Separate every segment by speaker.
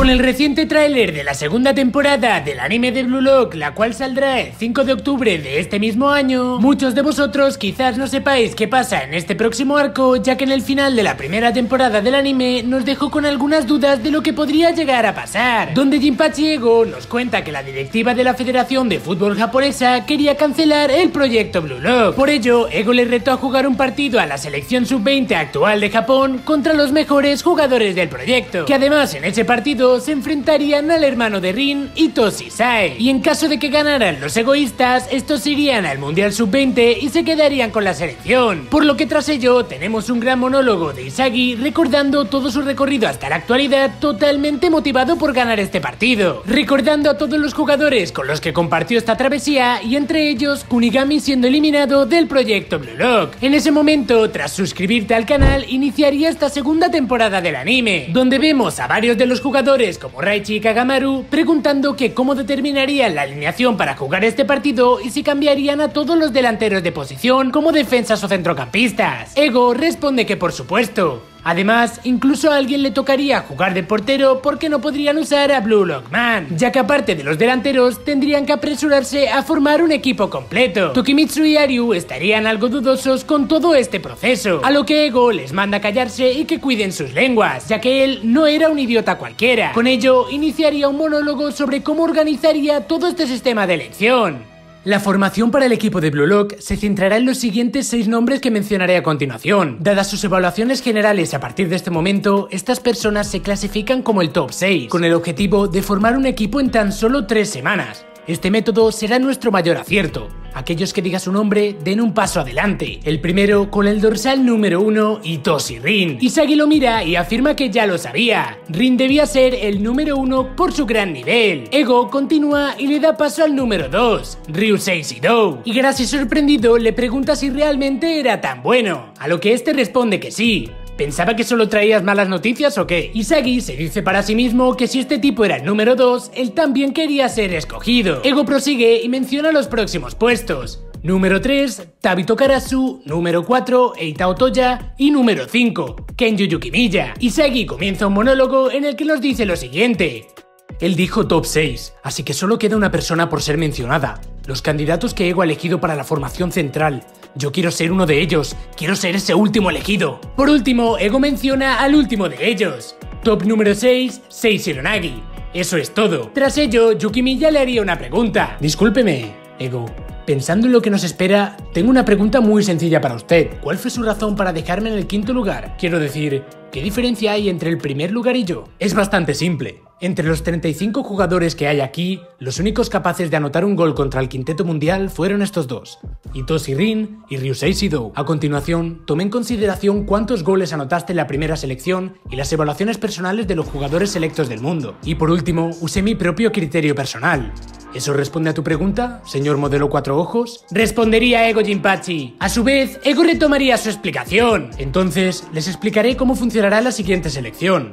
Speaker 1: Con el reciente tráiler de la segunda temporada del anime de Blue Lock, la cual saldrá el 5 de octubre de este mismo año, muchos de vosotros quizás no sepáis qué pasa en este próximo arco, ya que en el final de la primera temporada del anime nos dejó con algunas dudas de lo que podría llegar a pasar, donde Jinpachi Ego nos cuenta que la directiva de la Federación de Fútbol Japonesa quería cancelar el proyecto Blue Lock. Por ello, Ego le retó a jugar un partido a la selección sub-20 actual de Japón contra los mejores jugadores del proyecto, que además en ese partido se enfrentarían al hermano de Rin, Itoshi Sae. Y en caso de que ganaran los egoístas, estos irían al Mundial Sub-20 y se quedarían con la selección. Por lo que tras ello tenemos un gran monólogo de Isagi recordando todo su recorrido hasta la actualidad totalmente motivado por ganar este partido. Recordando a todos los jugadores con los que compartió esta travesía y entre ellos Kunigami siendo eliminado del proyecto Blue Lock. En ese momento, tras suscribirte al canal, iniciaría esta segunda temporada del anime, donde vemos a varios de los jugadores como Raichi y Kagamaru preguntando que cómo determinarían la alineación para jugar este partido y si cambiarían a todos los delanteros de posición como defensas o centrocampistas. Ego responde que por supuesto, Además, incluso a alguien le tocaría jugar de portero porque no podrían usar a Blue Lockman, ya que aparte de los delanteros tendrían que apresurarse a formar un equipo completo. Tokimitsu y Aryu estarían algo dudosos con todo este proceso, a lo que Ego les manda callarse y que cuiden sus lenguas, ya que él no era un idiota cualquiera. Con ello, iniciaría un monólogo sobre cómo organizaría todo este sistema de elección. La formación para el equipo de Blue Lock se centrará en los siguientes seis nombres que mencionaré a continuación. Dadas sus evaluaciones generales a partir de este momento, estas personas se clasifican como el top 6, con el objetivo de formar un equipo en tan solo tres semanas. Este método será nuestro mayor acierto. Aquellos que digan su nombre den un paso adelante. El primero con el dorsal número 1, Itoshi Rin. Isagi lo mira y afirma que ya lo sabía. Rin debía ser el número 1 por su gran nivel. Ego continúa y le da paso al número 2, Ryusei Shidou. Y gracias sorprendido le pregunta si realmente era tan bueno, a lo que este responde que sí. ¿Pensaba que solo traías malas noticias o qué? Isagi se dice para sí mismo que si este tipo era el número 2, él también quería ser escogido. Ego prosigue y menciona los próximos puestos. Número 3, Tabito Karasu. Número 4, Eita Otoya. Y número 5, Kenju Yukimiya. Isagi comienza un monólogo en el que nos dice lo siguiente. Él dijo top 6, así que solo queda una persona por ser mencionada. Los candidatos que Ego ha elegido para la formación central yo quiero ser uno de ellos, quiero ser ese último elegido. Por último, Ego menciona al último de ellos. Top número 6, Seis Eso es todo. Tras ello, Yukimiya le haría una pregunta. Discúlpeme, Ego. Pensando en lo que nos espera, tengo una pregunta muy sencilla para usted. ¿Cuál fue su razón para dejarme en el quinto lugar? Quiero decir, ¿qué diferencia hay entre el primer lugar y yo? Es bastante simple. Entre los 35 jugadores que hay aquí, los únicos capaces de anotar un gol contra el quinteto mundial fueron estos dos, Itoshi Rin y Ryusei Shidou. A continuación, tomé en consideración cuántos goles anotaste en la primera selección y las evaluaciones personales de los jugadores selectos del mundo. Y por último, usé mi propio criterio personal. ¿Eso responde a tu pregunta, señor modelo cuatro ojos? Respondería Ego Jinpachi. A su vez, Ego retomaría su explicación. Entonces, les explicaré cómo funcionará la siguiente selección.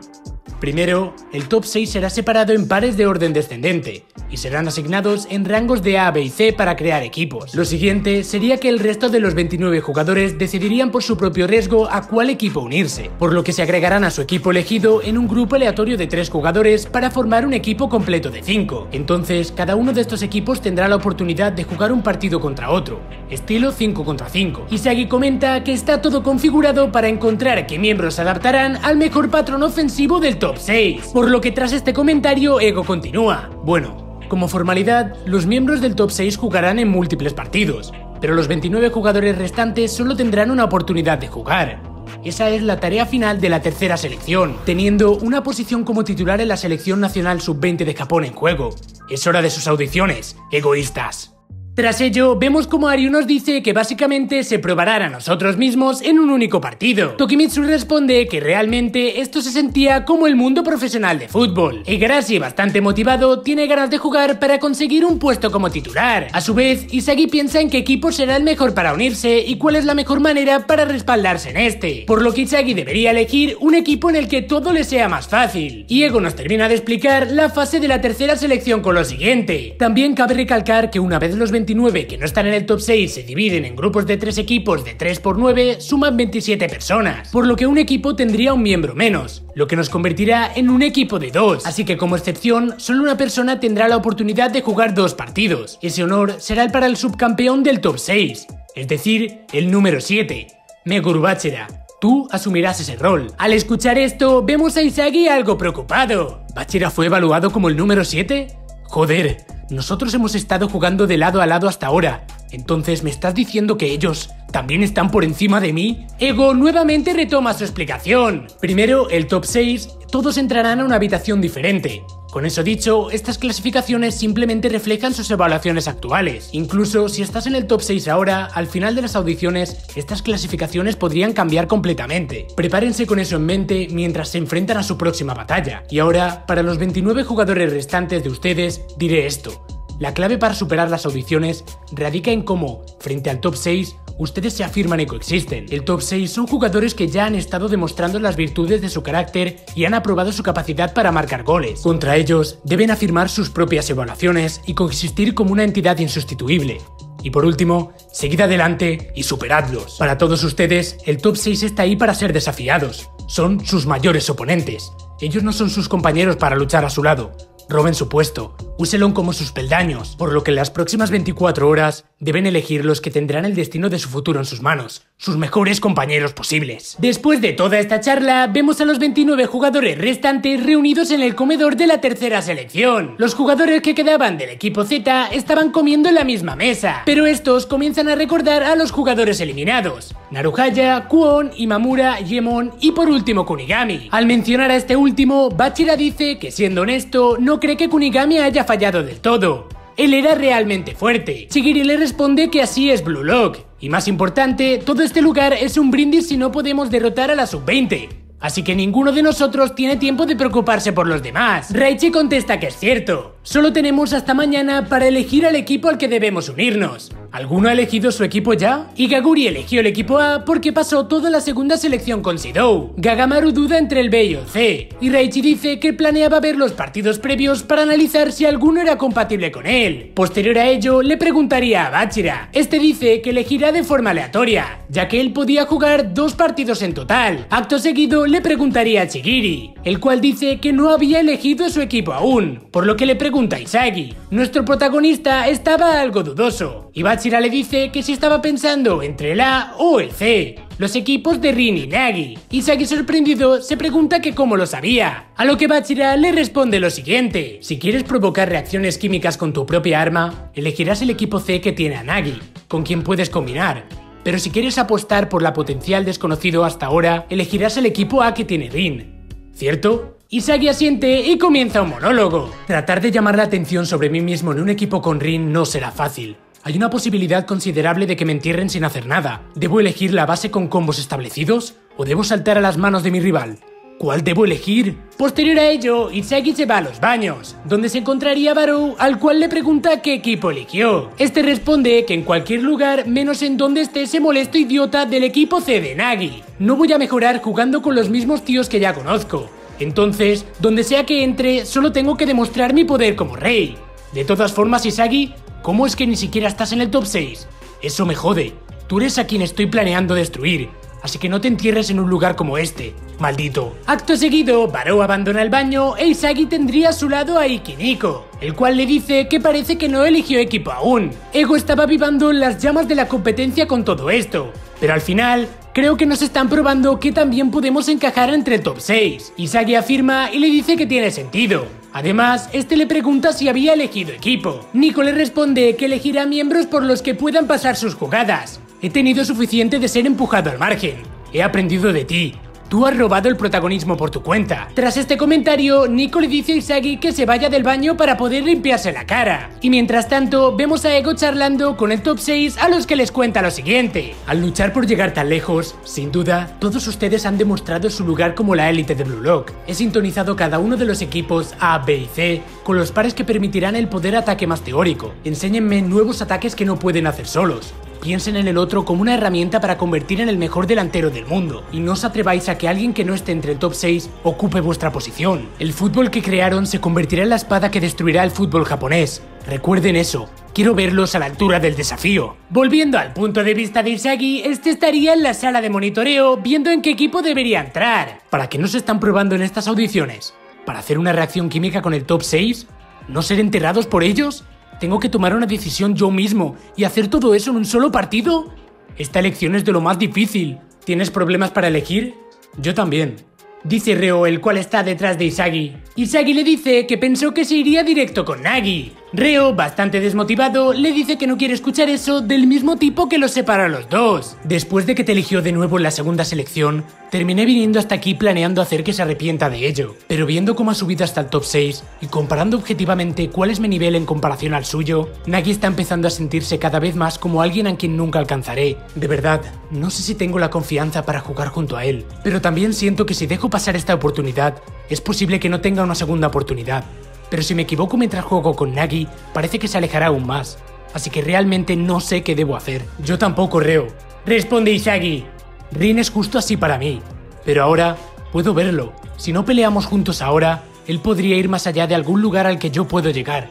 Speaker 1: Primero, el top 6 será separado en pares de orden descendente y serán asignados en rangos de A, B y C para crear equipos. Lo siguiente sería que el resto de los 29 jugadores decidirían por su propio riesgo a cuál equipo unirse, por lo que se agregarán a su equipo elegido en un grupo aleatorio de 3 jugadores para formar un equipo completo de 5. Entonces, cada uno de estos equipos tendrá la oportunidad de jugar un partido contra otro, estilo 5 contra 5. Isagi comenta que está todo configurado para encontrar qué miembros se adaptarán al mejor patrón ofensivo del top 6. Por lo que tras este comentario, Ego continúa. Bueno, como formalidad, los miembros del top 6 jugarán en múltiples partidos, pero los 29 jugadores restantes solo tendrán una oportunidad de jugar. Esa es la tarea final de la tercera selección, teniendo una posición como titular en la selección nacional sub-20 de Japón en juego. Es hora de sus audiciones, egoístas. Tras ello, vemos como Aryu nos dice que básicamente se probarán a nosotros mismos en un único partido. Tokimitsu responde que realmente esto se sentía como el mundo profesional de fútbol. Igarashi, bastante motivado, tiene ganas de jugar para conseguir un puesto como titular. A su vez, Isagi piensa en qué equipo será el mejor para unirse y cuál es la mejor manera para respaldarse en este. Por lo que Isagi debería elegir un equipo en el que todo le sea más fácil. Y Ego nos termina de explicar la fase de la tercera selección con lo siguiente. También cabe recalcar que una vez los 20 29 que no están en el top 6 se dividen en grupos de 3 equipos de 3 por 9, suman 27 personas, por lo que un equipo tendría un miembro menos, lo que nos convertirá en un equipo de 2. Así que como excepción, solo una persona tendrá la oportunidad de jugar dos partidos. Ese honor será el para el subcampeón del top 6, es decir, el número 7, Meguru Bachera. Tú asumirás ese rol. Al escuchar esto, vemos a Isagi algo preocupado. ¿Bachera fue evaluado como el número 7? Joder, nosotros hemos estado jugando de lado a lado hasta ahora. Entonces, ¿me estás diciendo que ellos también están por encima de mí? Ego nuevamente retoma su explicación. Primero, el top 6, todos entrarán a una habitación diferente. Con eso dicho, estas clasificaciones simplemente reflejan sus evaluaciones actuales. Incluso si estás en el top 6 ahora, al final de las audiciones, estas clasificaciones podrían cambiar completamente. Prepárense con eso en mente mientras se enfrentan a su próxima batalla. Y ahora, para los 29 jugadores restantes de ustedes, diré esto. La clave para superar las audiciones radica en cómo, frente al top 6, ustedes se afirman y coexisten. El top 6 son jugadores que ya han estado demostrando las virtudes de su carácter y han aprobado su capacidad para marcar goles. Contra ellos, deben afirmar sus propias evaluaciones y coexistir como una entidad insustituible. Y por último, seguid adelante y superadlos. Para todos ustedes, el top 6 está ahí para ser desafiados. Son sus mayores oponentes. Ellos no son sus compañeros para luchar a su lado. Roben su puesto, úselo como sus peldaños, por lo que en las próximas 24 horas deben elegir los que tendrán el destino de su futuro en sus manos, sus mejores compañeros posibles. Después de toda esta charla, vemos a los 29 jugadores restantes reunidos en el comedor de la tercera selección. Los jugadores que quedaban del equipo Z estaban comiendo en la misma mesa, pero estos comienzan a recordar a los jugadores eliminados. Naruhaya, Kwon, Imamura, Yemon y por último Kunigami. Al mencionar a este último, Bachira dice que siendo honesto, no cree que Kunigami haya fallado del todo. Él era realmente fuerte. Shigiri le responde que así es Blue Lock. Y más importante, todo este lugar es un brindis si no podemos derrotar a la sub-20. Así que ninguno de nosotros tiene tiempo de preocuparse por los demás. Raichi contesta que es cierto. Solo tenemos hasta mañana para elegir al equipo al que debemos unirnos. ¿Alguno ha elegido su equipo ya? Y Gaguri eligió el equipo A porque pasó toda la segunda selección con Shidou. Gagamaru duda entre el B y el C. Y Raichi dice que planeaba ver los partidos previos para analizar si alguno era compatible con él. Posterior a ello, le preguntaría a Bachira. Este dice que elegirá de forma aleatoria, ya que él podía jugar dos partidos en total. Acto seguido, le preguntaría a Chigiri, el cual dice que no había elegido su equipo aún, por lo que le pregunta a Isagi. Nuestro protagonista estaba algo dudoso, y Bachira le dice que si estaba pensando entre el A o el C, los equipos de Rin y Nagi. Isagi sorprendido se pregunta que cómo lo sabía, a lo que Bachira le responde lo siguiente, si quieres provocar reacciones químicas con tu propia arma, elegirás el equipo C que tiene a Nagi, con quien puedes combinar, pero si quieres apostar por la potencial desconocido hasta ahora, elegirás el equipo A que tiene Rin. ¿Cierto? Isagi asiente y comienza un monólogo. Tratar de llamar la atención sobre mí mismo en un equipo con Rin no será fácil. Hay una posibilidad considerable de que me entierren sin hacer nada. ¿Debo elegir la base con combos establecidos? ¿O debo saltar a las manos de mi rival? ¿Cuál debo elegir? Posterior a ello, Isagi se va a los baños, donde se encontraría Barou, al cual le pregunta qué equipo eligió. Este responde que en cualquier lugar, menos en donde esté ese molesto idiota del equipo C de Nagi. No voy a mejorar jugando con los mismos tíos que ya conozco. Entonces, donde sea que entre, solo tengo que demostrar mi poder como rey. De todas formas, Isagi, ¿cómo es que ni siquiera estás en el top 6? Eso me jode. Tú eres a quien estoy planeando destruir, así que no te entierres en un lugar como este. Maldito. Acto seguido, Barou abandona el baño e Isagi tendría a su lado a Ikiniko, el cual le dice que parece que no eligió equipo aún. Ego estaba vivando las llamas de la competencia con todo esto, pero al final creo que nos están probando que también podemos encajar entre top 6. Isagi afirma y le dice que tiene sentido. Además, este le pregunta si había elegido equipo. Nico le responde que elegirá miembros por los que puedan pasar sus jugadas. He tenido suficiente de ser empujado al margen. He aprendido de ti. Tú has robado el protagonismo por tu cuenta. Tras este comentario, Nico le dice a Isagi que se vaya del baño para poder limpiarse la cara. Y mientras tanto, vemos a Ego charlando con el top 6 a los que les cuenta lo siguiente. Al luchar por llegar tan lejos, sin duda, todos ustedes han demostrado su lugar como la élite de Blue Lock. He sintonizado cada uno de los equipos A, B y C con los pares que permitirán el poder ataque más teórico. Enséñenme nuevos ataques que no pueden hacer solos. Piensen en el otro como una herramienta para convertir en el mejor delantero del mundo, y no os atreváis a que alguien que no esté entre el top 6 ocupe vuestra posición. El fútbol que crearon se convertirá en la espada que destruirá el fútbol japonés. Recuerden eso, Quiero verlos a la altura del desafío. Volviendo al punto de vista de Isagi, este estaría en la sala de monitoreo viendo en qué equipo debería entrar. ¿Para qué no se están probando en estas audiciones? ¿Para hacer una reacción química con el top 6? ¿No ser enterrados por ellos? ¿Tengo que tomar una decisión yo mismo y hacer todo eso en un solo partido? Esta elección es de lo más difícil. ¿Tienes problemas para elegir? Yo también. Dice Reo, el cual está detrás de Isagi. Isagi le dice que pensó que se iría directo con Nagi. Reo, bastante desmotivado, le dice que no quiere escuchar eso del mismo tipo que los separa a los dos. Después de que te eligió de nuevo en la segunda selección, terminé viniendo hasta aquí planeando hacer que se arrepienta de ello. Pero viendo cómo ha subido hasta el top 6 y comparando objetivamente cuál es mi nivel en comparación al suyo, Nagi está empezando a sentirse cada vez más como alguien a quien nunca alcanzaré. De verdad, no sé si tengo la confianza para jugar junto a él, pero también siento que si dejo pasar esta oportunidad, es posible que no tenga una segunda oportunidad pero si me equivoco mientras juego con Nagi, parece que se alejará aún más. Así que realmente no sé qué debo hacer. Yo tampoco, Reo. Responde Isagi. Rin es justo así para mí. Pero ahora puedo verlo. Si no peleamos juntos ahora, él podría ir más allá de algún lugar al que yo puedo llegar.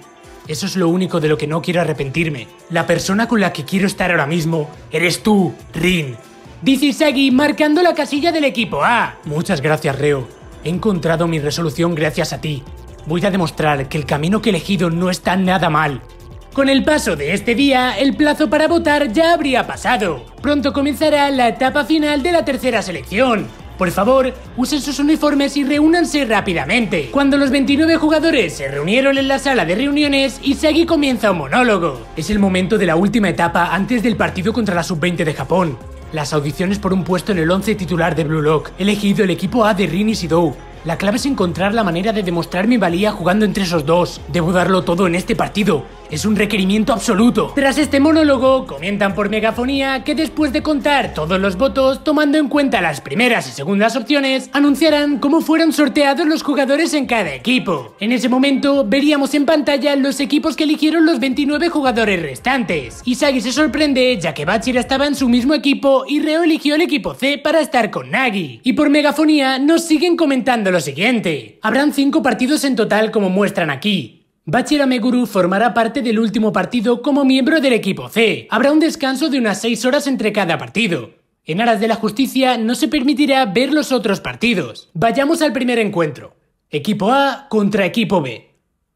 Speaker 1: Eso es lo único de lo que no quiero arrepentirme. La persona con la que quiero estar ahora mismo eres tú, Rin. Dice Isagi marcando la casilla del equipo A. Muchas gracias, Reo. He encontrado mi resolución gracias a ti. Voy a demostrar que el camino que he elegido no está nada mal. Con el paso de este día, el plazo para votar ya habría pasado. Pronto comenzará la etapa final de la tercera selección. Por favor, usen sus uniformes y reúnanse rápidamente. Cuando los 29 jugadores se reunieron en la sala de reuniones, Isagi comienza un monólogo. Es el momento de la última etapa antes del partido contra la Sub-20 de Japón. Las audiciones por un puesto en el 11 titular de Blue Lock. Elegido el equipo A de Rin y Sidou. La clave es encontrar la manera de demostrar mi valía jugando entre esos dos. Debo darlo todo en este partido. Es un requerimiento absoluto. Tras este monólogo, comentan por megafonía que después de contar todos los votos, tomando en cuenta las primeras y segundas opciones, anunciarán cómo fueron sorteados los jugadores en cada equipo. En ese momento, veríamos en pantalla los equipos que eligieron los 29 jugadores restantes. Isagi se sorprende ya que Bachira estaba en su mismo equipo y Reo eligió el equipo C para estar con Nagi. Y por megafonía nos siguen comentando siguiente. Habrán 5 partidos en total como muestran aquí. Bachira Meguru formará parte del último partido como miembro del equipo C. Habrá un descanso de unas 6 horas entre cada partido. En aras de la justicia no se permitirá ver los otros partidos. Vayamos al primer encuentro. Equipo A contra equipo B.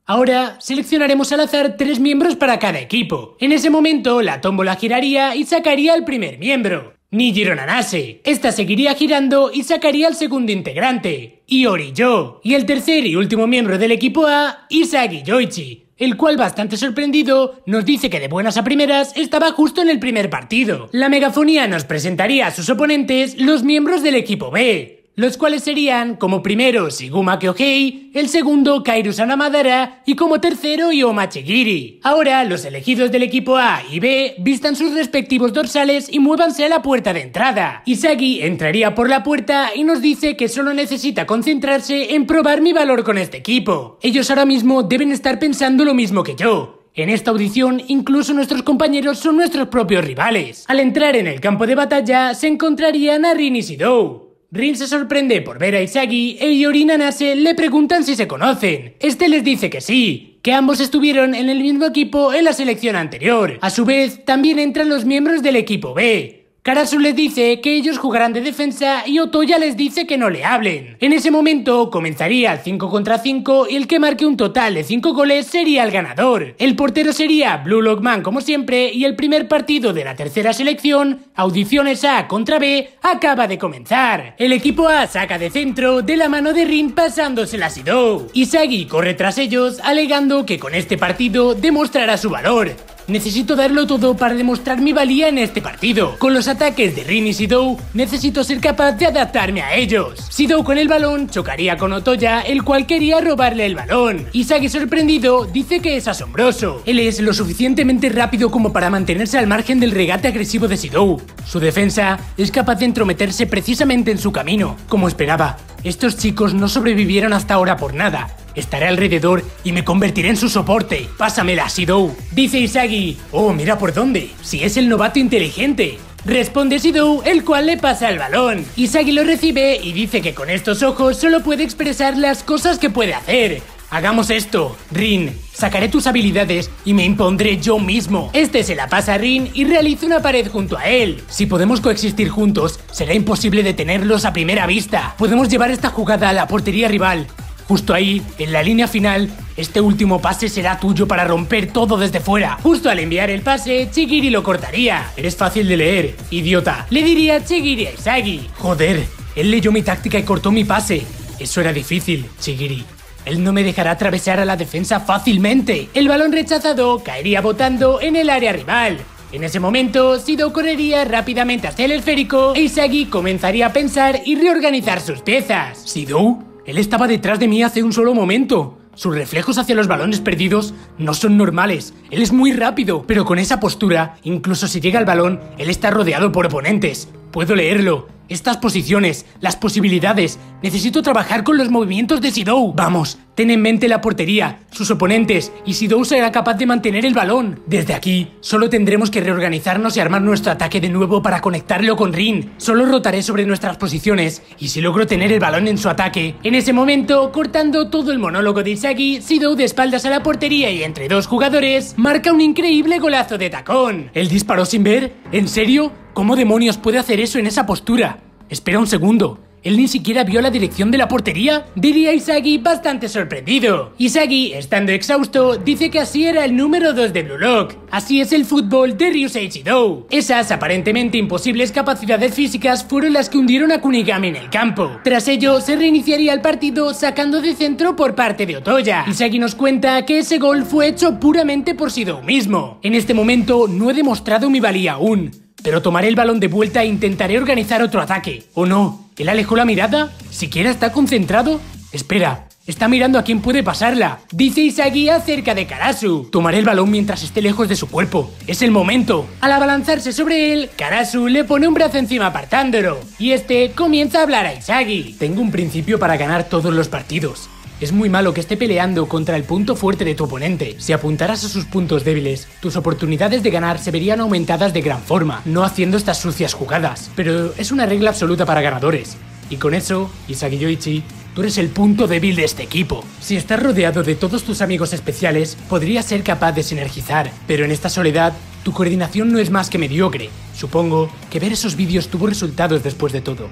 Speaker 1: Ahora seleccionaremos al azar tres miembros para cada equipo. En ese momento la tómbola giraría y sacaría al primer miembro. Nijiro Nanase. Esta seguiría girando y sacaría al segundo integrante, Iori Yo. Y el tercer y último miembro del equipo A, Isagi Yoichi, el cual bastante sorprendido nos dice que de buenas a primeras estaba justo en el primer partido. La megafonía nos presentaría a sus oponentes los miembros del equipo B, los cuales serían como primero Siguma Kyohei, el segundo Kairu Sanamadara y como tercero Yoma Chigiri. Ahora los elegidos del equipo A y B vistan sus respectivos dorsales y muévanse a la puerta de entrada. Isagi entraría por la puerta y nos dice que solo necesita concentrarse en probar mi valor con este equipo. Ellos ahora mismo deben estar pensando lo mismo que yo. En esta audición, incluso nuestros compañeros son nuestros propios rivales. Al entrar en el campo de batalla, se encontrarían a Rin y Shidou. Rin se sorprende por ver a Isagi e Iori y Nanase le preguntan si se conocen. Este les dice que sí, que ambos estuvieron en el mismo equipo en la selección anterior. A su vez, también entran los miembros del equipo B, Karasu les dice que ellos jugarán de defensa y Otoya les dice que no le hablen. En ese momento comenzaría el 5 contra 5 y el que marque un total de 5 goles sería el ganador. El portero sería Blue Lockman como siempre y el primer partido de la tercera selección, Audiciones A contra B, acaba de comenzar. El equipo A saca de centro de la mano de Rin pasándose a Sidou. Isagi corre tras ellos alegando que con este partido demostrará su valor. Necesito darlo todo para demostrar mi valía en este partido. Con los ataques de Rin y Sidou, necesito ser capaz de adaptarme a ellos. Sidou con el balón chocaría con Otoya, el cual quería robarle el balón. Isagi sorprendido dice que es asombroso. Él es lo suficientemente rápido como para mantenerse al margen del regate agresivo de Sidou. Su defensa es capaz de entrometerse precisamente en su camino, como esperaba. Estos chicos no sobrevivieron hasta ahora por nada. Estaré alrededor y me convertiré en su soporte. Pásamela, Sidou. Dice Isagi. Oh, mira por dónde. Si es el novato inteligente. Responde Sidou, el cual le pasa el balón. Isagi lo recibe y dice que con estos ojos solo puede expresar las cosas que puede hacer. Hagamos esto, Rin. Sacaré tus habilidades y me impondré yo mismo. Este se la pasa a Rin y realiza una pared junto a él. Si podemos coexistir juntos, será imposible detenerlos a primera vista. Podemos llevar esta jugada a la portería rival. Justo ahí, en la línea final, este último pase será tuyo para romper todo desde fuera. Justo al enviar el pase, Chigiri lo cortaría. Eres fácil de leer, idiota. Le diría Chigiri a Isagi. Joder, él leyó mi táctica y cortó mi pase. Eso era difícil, Chigiri. Él no me dejará atravesar a la defensa fácilmente. El balón rechazado caería botando en el área rival. En ese momento, Sido correría rápidamente hacia el esférico e Isagi comenzaría a pensar y reorganizar sus piezas. ¿Sido? Él estaba detrás de mí hace un solo momento. Sus reflejos hacia los balones perdidos no son normales. Él es muy rápido, pero con esa postura, incluso si llega al balón, él está rodeado por oponentes. Puedo leerlo. Estas posiciones, las posibilidades. Necesito trabajar con los movimientos de Sidou. Vamos, ten en mente la portería, sus oponentes, y Sidou será capaz de mantener el balón. Desde aquí, solo tendremos que reorganizarnos y armar nuestro ataque de nuevo para conectarlo con Rin. Solo rotaré sobre nuestras posiciones, y si logro tener el balón en su ataque, en ese momento, cortando todo el monólogo de Isagi, Sidou de espaldas a la portería y entre dos jugadores, marca un increíble golazo de tacón. ¿El disparó sin ver? ¿En serio? ¿Cómo demonios puede hacer eso en esa postura? Espera un segundo. ¿Él ni siquiera vio la dirección de la portería? Diría Isagi bastante sorprendido. Isagi, estando exhausto, dice que así era el número 2 de Blue Lock. Así es el fútbol de Ryusei Shidou. Esas aparentemente imposibles capacidades físicas fueron las que hundieron a Kunigami en el campo. Tras ello, se reiniciaría el partido sacando de centro por parte de Otoya. Isagi nos cuenta que ese gol fue hecho puramente por Shidou mismo. En este momento no he demostrado mi valía aún. Pero tomaré el balón de vuelta e intentaré organizar otro ataque. ¿O no? ¿Él alejó la mirada? ¿Siquiera está concentrado? Espera, está mirando a quién puede pasarla. Dice Isagi acerca de Karasu. Tomaré el balón mientras esté lejos de su cuerpo. Es el momento. Al abalanzarse sobre él, Karasu le pone un brazo encima apartándolo. Y este comienza a hablar a Isagi. Tengo un principio para ganar todos los partidos. Es muy malo que esté peleando contra el punto fuerte de tu oponente. Si apuntaras a sus puntos débiles, tus oportunidades de ganar se verían aumentadas de gran forma, no haciendo estas sucias jugadas. Pero es una regla absoluta para ganadores. Y con eso, Isagi Yoichi, tú eres el punto débil de este equipo. Si estás rodeado de todos tus amigos especiales, podrías ser capaz de sinergizar, pero en esta soledad, tu coordinación no es más que mediocre. Supongo que ver esos vídeos tuvo resultados después de todo.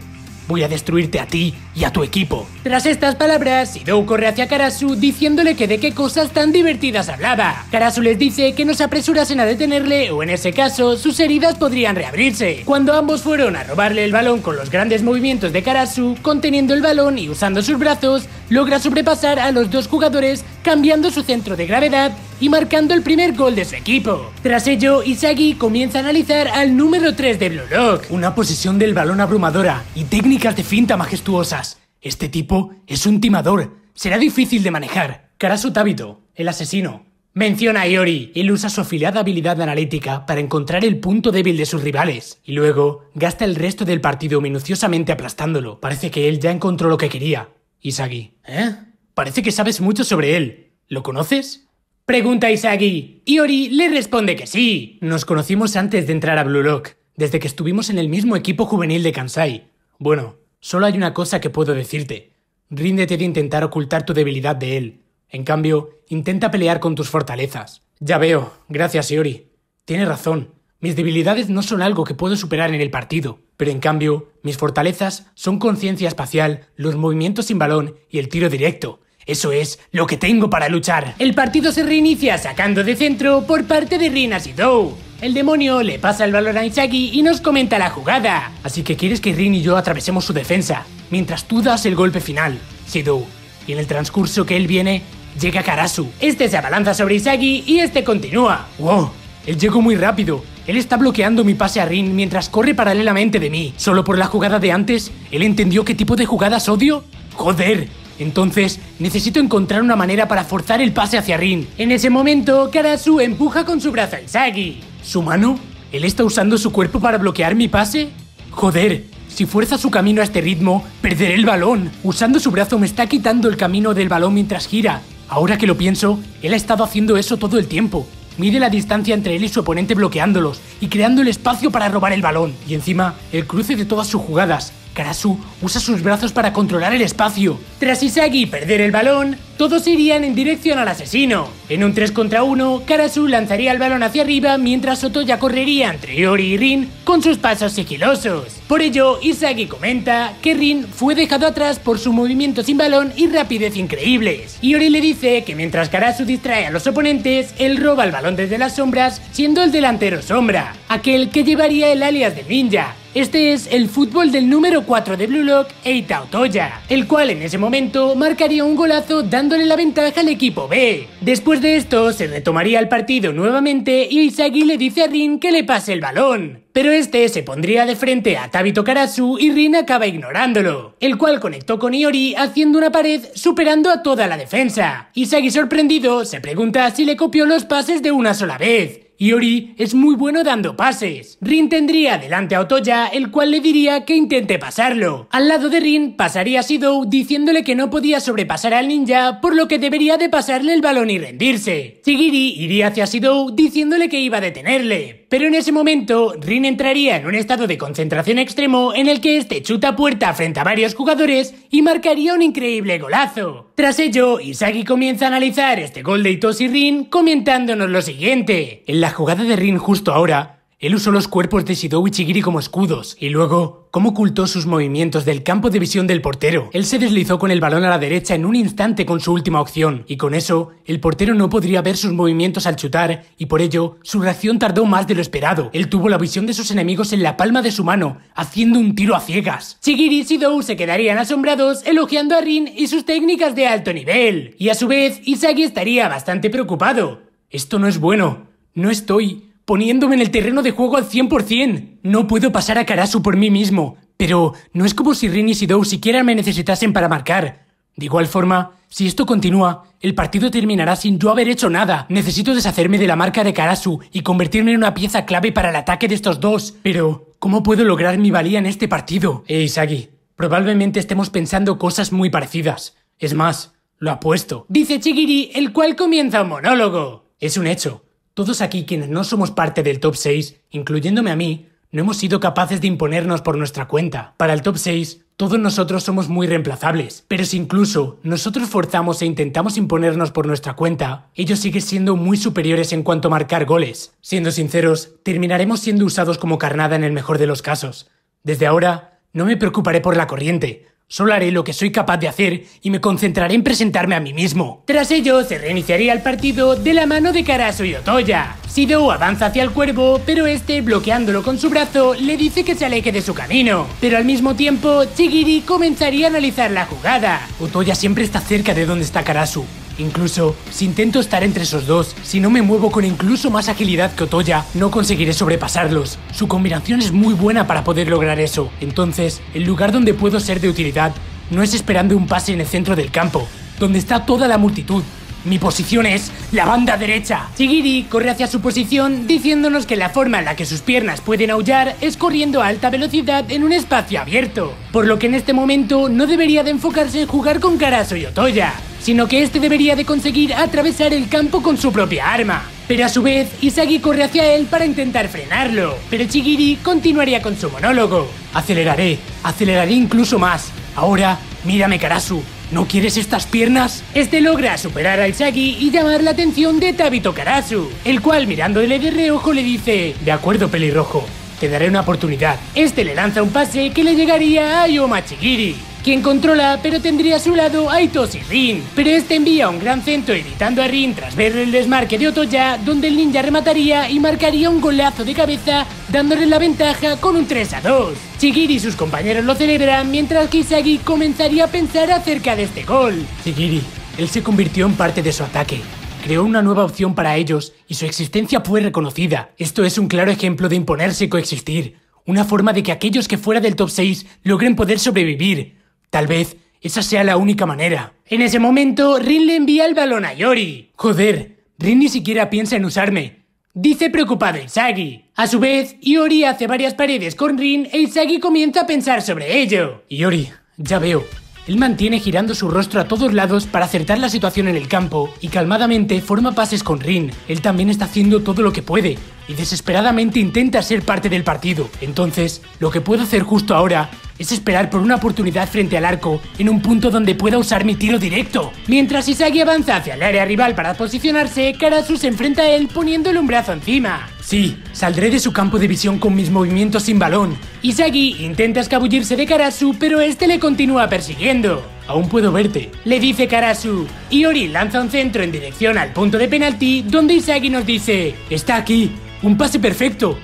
Speaker 1: Voy a destruirte a ti y a tu equipo. Tras estas palabras, Sidou corre hacia Karasu diciéndole que de qué cosas tan divertidas hablaba. Karasu les dice que no se apresurasen a detenerle o en ese caso sus heridas podrían reabrirse. Cuando ambos fueron a robarle el balón con los grandes movimientos de Karasu, conteniendo el balón y usando sus brazos, logra sobrepasar a los dos jugadores cambiando su centro de gravedad y marcando el primer gol de su equipo. Tras ello, Isagi comienza a analizar al número 3 de Blue Lock, una posición del balón abrumadora y técnicas de finta majestuosas. Este tipo es un timador, será difícil de manejar. Karasu Tabito, el asesino. Menciona a Iori, él usa su afiliada habilidad analítica para encontrar el punto débil de sus rivales, y luego gasta el resto del partido minuciosamente aplastándolo. Parece que él ya encontró lo que quería. Isagi, ¿eh? Parece que sabes mucho sobre él. ¿Lo conoces? Pregunta Isagi. Iori le responde que sí. Nos conocimos antes de entrar a Blue Lock, desde que estuvimos en el mismo equipo juvenil de Kansai. Bueno, solo hay una cosa que puedo decirte. Ríndete de intentar ocultar tu debilidad de él. En cambio, intenta pelear con tus fortalezas. Ya veo, gracias Iori. Tienes razón. Mis debilidades no son algo que puedo superar en el partido, pero en cambio, mis fortalezas son conciencia espacial, los movimientos sin balón y el tiro directo. Eso es lo que tengo para luchar. El partido se reinicia sacando de centro por parte de Rina Sidou. El demonio le pasa el balón a Isagi y nos comenta la jugada. Así que quieres que Rin y yo atravesemos su defensa, mientras tú das el golpe final, Sidou. Y en el transcurso que él viene, llega Karasu. Este se abalanza sobre Isagi y este continúa. ¡Wow! Él llegó muy rápido. Él está bloqueando mi pase a Rin mientras corre paralelamente de mí. Solo por la jugada de antes, ¿él entendió qué tipo de jugadas odio? ¡Joder! Entonces, necesito encontrar una manera para forzar el pase hacia Rin. En ese momento, Karasu empuja con su brazo a Isagi. ¿Su mano? ¿Él está usando su cuerpo para bloquear mi pase? Joder, si fuerza su camino a este ritmo, perderé el balón. Usando su brazo me está quitando el camino del balón mientras gira. Ahora que lo pienso, él ha estado haciendo eso todo el tiempo. Mide la distancia entre él y su oponente bloqueándolos y creando el espacio para robar el balón. Y encima, el cruce de todas sus jugadas. Karasu usa sus brazos para controlar el espacio. Tras Isagi perder el balón, todos irían en dirección al asesino. En un 3 contra 1, Karasu lanzaría el balón hacia arriba mientras Otoya correría entre Iori y Rin con sus pasos sigilosos. Por ello, Isagi comenta que Rin fue dejado atrás por su movimiento sin balón y rapidez increíbles. Iori le dice que mientras Karasu distrae a los oponentes, él roba el balón desde las sombras, siendo el delantero sombra, aquel que llevaría el alias del ninja, este es el fútbol del número 4 de Blue Lock, Eita Otoya, el cual en ese momento marcaría un golazo dándole la ventaja al equipo B. Después de esto se retomaría el partido nuevamente y Isagi le dice a Rin que le pase el balón. Pero este se pondría de frente a Tabito Karasu y Rin acaba ignorándolo, el cual conectó con Iori haciendo una pared superando a toda la defensa. Isagi sorprendido se pregunta si le copió los pases de una sola vez, Iori es muy bueno dando pases. Rin tendría delante a Otoya, el cual le diría que intente pasarlo. Al lado de Rin pasaría Shidou diciéndole que no podía sobrepasar al ninja, por lo que debería de pasarle el balón y rendirse. Shigiri iría hacia Shidou diciéndole que iba a detenerle. Pero en ese momento, Rin entraría en un estado de concentración extremo en el que este chuta puerta frente a varios jugadores y marcaría un increíble golazo. Tras ello, Isagi comienza a analizar este gol de Itoshi Rin comentándonos lo siguiente. En la jugada de Rin justo ahora, él usó los cuerpos de Shidou y Chigiri como escudos, y luego, cómo ocultó sus movimientos del campo de visión del portero. Él se deslizó con el balón a la derecha en un instante con su última opción, y con eso, el portero no podría ver sus movimientos al chutar, y por ello, su reacción tardó más de lo esperado. Él tuvo la visión de sus enemigos en la palma de su mano, haciendo un tiro a ciegas. Chigiri y Shidou se quedarían asombrados, elogiando a Rin y sus técnicas de alto nivel. Y a su vez, Isagi estaría bastante preocupado. Esto no es bueno. No estoy poniéndome en el terreno de juego al 100%. No puedo pasar a Karasu por mí mismo, pero no es como si Rin y Sidou siquiera me necesitasen para marcar. De igual forma, si esto continúa, el partido terminará sin yo haber hecho nada. Necesito deshacerme de la marca de Karasu y convertirme en una pieza clave para el ataque de estos dos. Pero, ¿cómo puedo lograr mi valía en este partido? Eh, Isagi, probablemente estemos pensando cosas muy parecidas. Es más, lo apuesto. Dice Chigiri, el cual comienza un monólogo. Es un hecho. Todos aquí quienes no somos parte del top 6, incluyéndome a mí, no hemos sido capaces de imponernos por nuestra cuenta. Para el top 6, todos nosotros somos muy reemplazables, pero si incluso nosotros forzamos e intentamos imponernos por nuestra cuenta, ellos siguen siendo muy superiores en cuanto a marcar goles. Siendo sinceros, terminaremos siendo usados como carnada en el mejor de los casos. Desde ahora, no me preocuparé por la corriente, Solo haré lo que soy capaz de hacer y me concentraré en presentarme a mí mismo. Tras ello, se reiniciaría el partido de la mano de Karasu y Otoya. Sido avanza hacia el cuervo, pero este, bloqueándolo con su brazo, le dice que se aleje de su camino. Pero al mismo tiempo, Chigiri comenzaría a analizar la jugada. Otoya siempre está cerca de donde está Karasu, Incluso, si intento estar entre esos dos, si no me muevo con incluso más agilidad que Otoya, no conseguiré sobrepasarlos. Su combinación es muy buena para poder lograr eso. Entonces, el lugar donde puedo ser de utilidad no es esperando un pase en el centro del campo, donde está toda la multitud. Mi posición es la banda derecha. Shigiri corre hacia su posición diciéndonos que la forma en la que sus piernas pueden aullar es corriendo a alta velocidad en un espacio abierto, por lo que en este momento no debería de enfocarse en jugar con Karaso y Otoya sino que este debería de conseguir atravesar el campo con su propia arma. Pero a su vez, Isagi corre hacia él para intentar frenarlo, pero Chigiri continuaría con su monólogo. Aceleraré, aceleraré incluso más. Ahora, mírame Karasu, ¿no quieres estas piernas? Este logra superar a Isagi y llamar la atención de Tabito Karasu, el cual mirándole de reojo le dice, de acuerdo pelirrojo, te daré una oportunidad. Este le lanza un pase que le llegaría a Yoma Chigiri quien controla, pero tendría a su lado a Itoshi Rin. Pero este envía un gran centro evitando a Rin tras ver el desmarque de Otoya, donde el ninja remataría y marcaría un golazo de cabeza, dándole la ventaja con un 3 a 2. Chigiri y sus compañeros lo celebran, mientras que Isagi comenzaría a pensar acerca de este gol. Chigiri, él se convirtió en parte de su ataque. Creó una nueva opción para ellos y su existencia fue reconocida. Esto es un claro ejemplo de imponerse y coexistir. Una forma de que aquellos que fuera del top 6 logren poder sobrevivir, Tal vez esa sea la única manera. En ese momento, Rin le envía el balón a Yori. Joder, Rin ni siquiera piensa en usarme. Dice preocupado Isagi. A su vez, Yori hace varias paredes con Rin e Isagi comienza a pensar sobre ello. Yori, ya veo. Él mantiene girando su rostro a todos lados para acertar la situación en el campo y calmadamente forma pases con Rin. Él también está haciendo todo lo que puede y desesperadamente intenta ser parte del partido. Entonces, lo que puedo hacer justo ahora es esperar por una oportunidad frente al arco en un punto donde pueda usar mi tiro directo. Mientras Isagi avanza hacia el área rival para posicionarse, Karasu se enfrenta a él poniéndole un brazo encima. Sí, saldré de su campo de visión con mis movimientos sin balón. Isagi intenta escabullirse de Karasu, pero este le continúa persiguiendo. Aún puedo verte, le dice Karasu. Iori lanza un centro en dirección al punto de penalti, donde Isagi nos dice: Está aquí, un pase perfecto.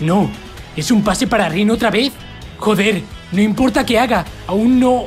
Speaker 1: No, ¿es un pase para Rin otra vez? Joder, no importa qué haga, aún no...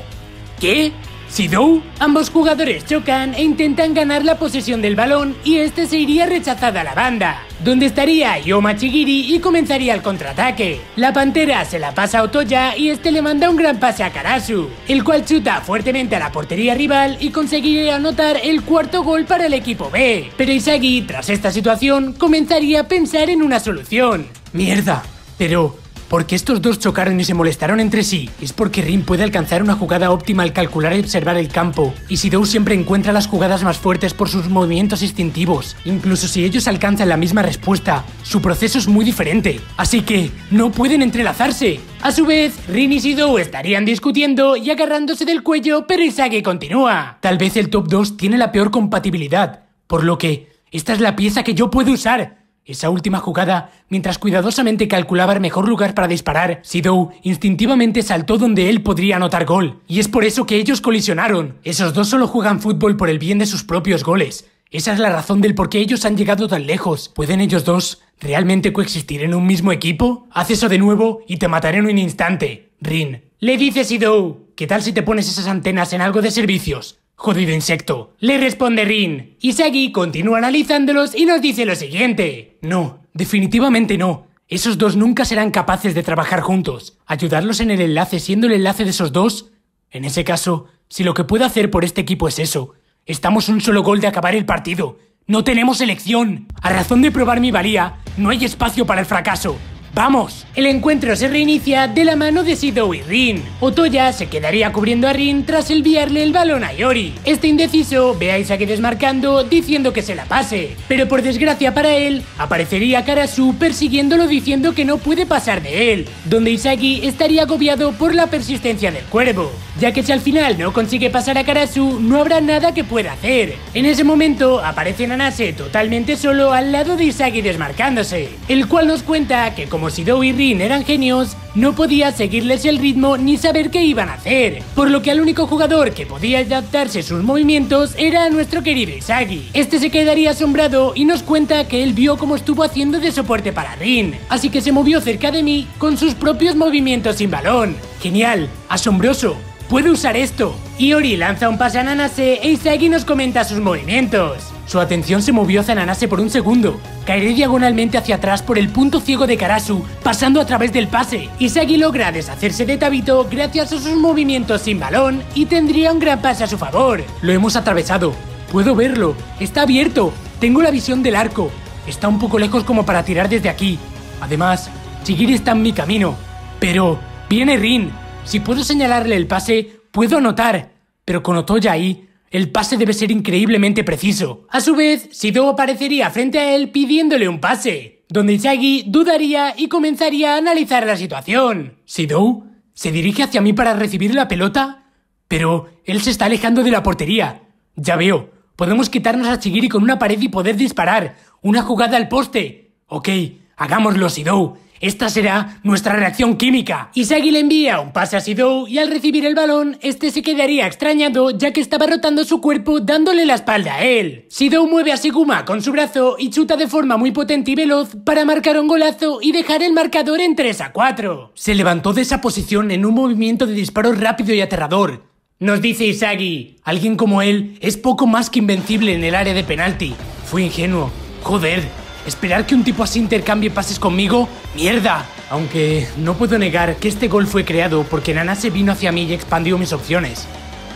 Speaker 1: ¿Qué? ¿Sidou? Ambos jugadores chocan e intentan ganar la posesión del balón y este se iría rechazada a la banda, donde estaría Yoma Chigiri y comenzaría el contraataque. La pantera se la pasa a Otoya y este le manda un gran pase a Karasu, el cual chuta fuertemente a la portería rival y conseguiría anotar el cuarto gol para el equipo B. Pero Isagi, tras esta situación, comenzaría a pensar en una solución. Mierda, pero porque estos dos chocaron y se molestaron entre sí, es porque Rin puede alcanzar una jugada óptima al calcular y observar el campo, y Sidou siempre encuentra las jugadas más fuertes por sus movimientos instintivos. Incluso si ellos alcanzan la misma respuesta, su proceso es muy diferente, así que no pueden entrelazarse. A su vez, Rin y Sidou estarían discutiendo y agarrándose del cuello, pero Isagi continúa. Tal vez el top 2 tiene la peor compatibilidad, por lo que esta es la pieza que yo puedo usar. Esa última jugada, mientras cuidadosamente calculaba el mejor lugar para disparar, Sidou instintivamente saltó donde él podría anotar gol. Y es por eso que ellos colisionaron. Esos dos solo juegan fútbol por el bien de sus propios goles. Esa es la razón del por qué ellos han llegado tan lejos. ¿Pueden ellos dos realmente coexistir en un mismo equipo? Haz eso de nuevo y te mataré en un instante. Rin. Le dice Sidou. ¿Qué tal si te pones esas antenas en algo de servicios? Jodido insecto. Le responde Rin. Isagi continúa analizándolos y nos dice lo siguiente. No, definitivamente no. Esos dos nunca serán capaces de trabajar juntos. Ayudarlos en el enlace siendo el enlace de esos dos. En ese caso, si lo que puedo hacer por este equipo es eso, estamos un solo gol de acabar el partido. No tenemos elección. A razón de probar mi valía, no hay espacio para el fracaso. ¡Vamos! El encuentro se reinicia de la mano de Sidou y Rin. Otoya se quedaría cubriendo a Rin tras enviarle el balón a Yori. Este indeciso ve a Isagi desmarcando diciendo que se la pase, pero por desgracia para él, aparecería Karasu persiguiéndolo diciendo que no puede pasar de él, donde Isagi estaría agobiado por la persistencia del cuervo, ya que si al final no consigue pasar a Karasu, no habrá nada que pueda hacer. En ese momento aparece Nanase totalmente solo al lado de Isagi desmarcándose, el cual nos cuenta que como Sidou y Rin eran genios, no podía seguirles el ritmo ni saber qué iban a hacer, por lo que al único jugador que podía adaptarse sus movimientos era nuestro querido Isagi. Este se quedaría asombrado y nos cuenta que él vio cómo estuvo haciendo de soporte para Rin, así que se movió cerca de mí con sus propios movimientos sin balón. Genial, asombroso, puede usar esto. Iori lanza un pase a Nanase e Isagi nos comenta sus movimientos. Su atención se movió hacia Nanase por un segundo. Caeré diagonalmente hacia atrás por el punto ciego de Karasu, pasando a través del pase. Isagi logra deshacerse de Tabito gracias a sus movimientos sin balón y tendría un gran pase a su favor. Lo hemos atravesado. Puedo verlo. Está abierto. Tengo la visión del arco. Está un poco lejos como para tirar desde aquí. Además, Chigiri está en mi camino. Pero, viene Rin. Si puedo señalarle el pase, puedo anotar. Pero con Otoya ahí, el pase debe ser increíblemente preciso. A su vez, Sidou aparecería frente a él pidiéndole un pase, donde Isagi dudaría y comenzaría a analizar la situación. ¿Sidou? ¿Se dirige hacia mí para recibir la pelota? Pero él se está alejando de la portería. Ya veo, podemos quitarnos a Chigiri con una pared y poder disparar. Una jugada al poste. Ok, hagámoslo, Sidou. Esta será nuestra reacción química. Isagi le envía un pase a Sidou y al recibir el balón, este se quedaría extrañado ya que estaba rotando su cuerpo dándole la espalda a él. Sidou mueve a Siguma con su brazo y chuta de forma muy potente y veloz para marcar un golazo y dejar el marcador en 3 a 4. Se levantó de esa posición en un movimiento de disparo rápido y aterrador. Nos dice Isagi, alguien como él es poco más que invencible en el área de penalti. Fui ingenuo. Joder, ¿Esperar que un tipo así intercambie pases conmigo? ¡Mierda! Aunque no puedo negar que este gol fue creado porque Nanase vino hacia mí y expandió mis opciones.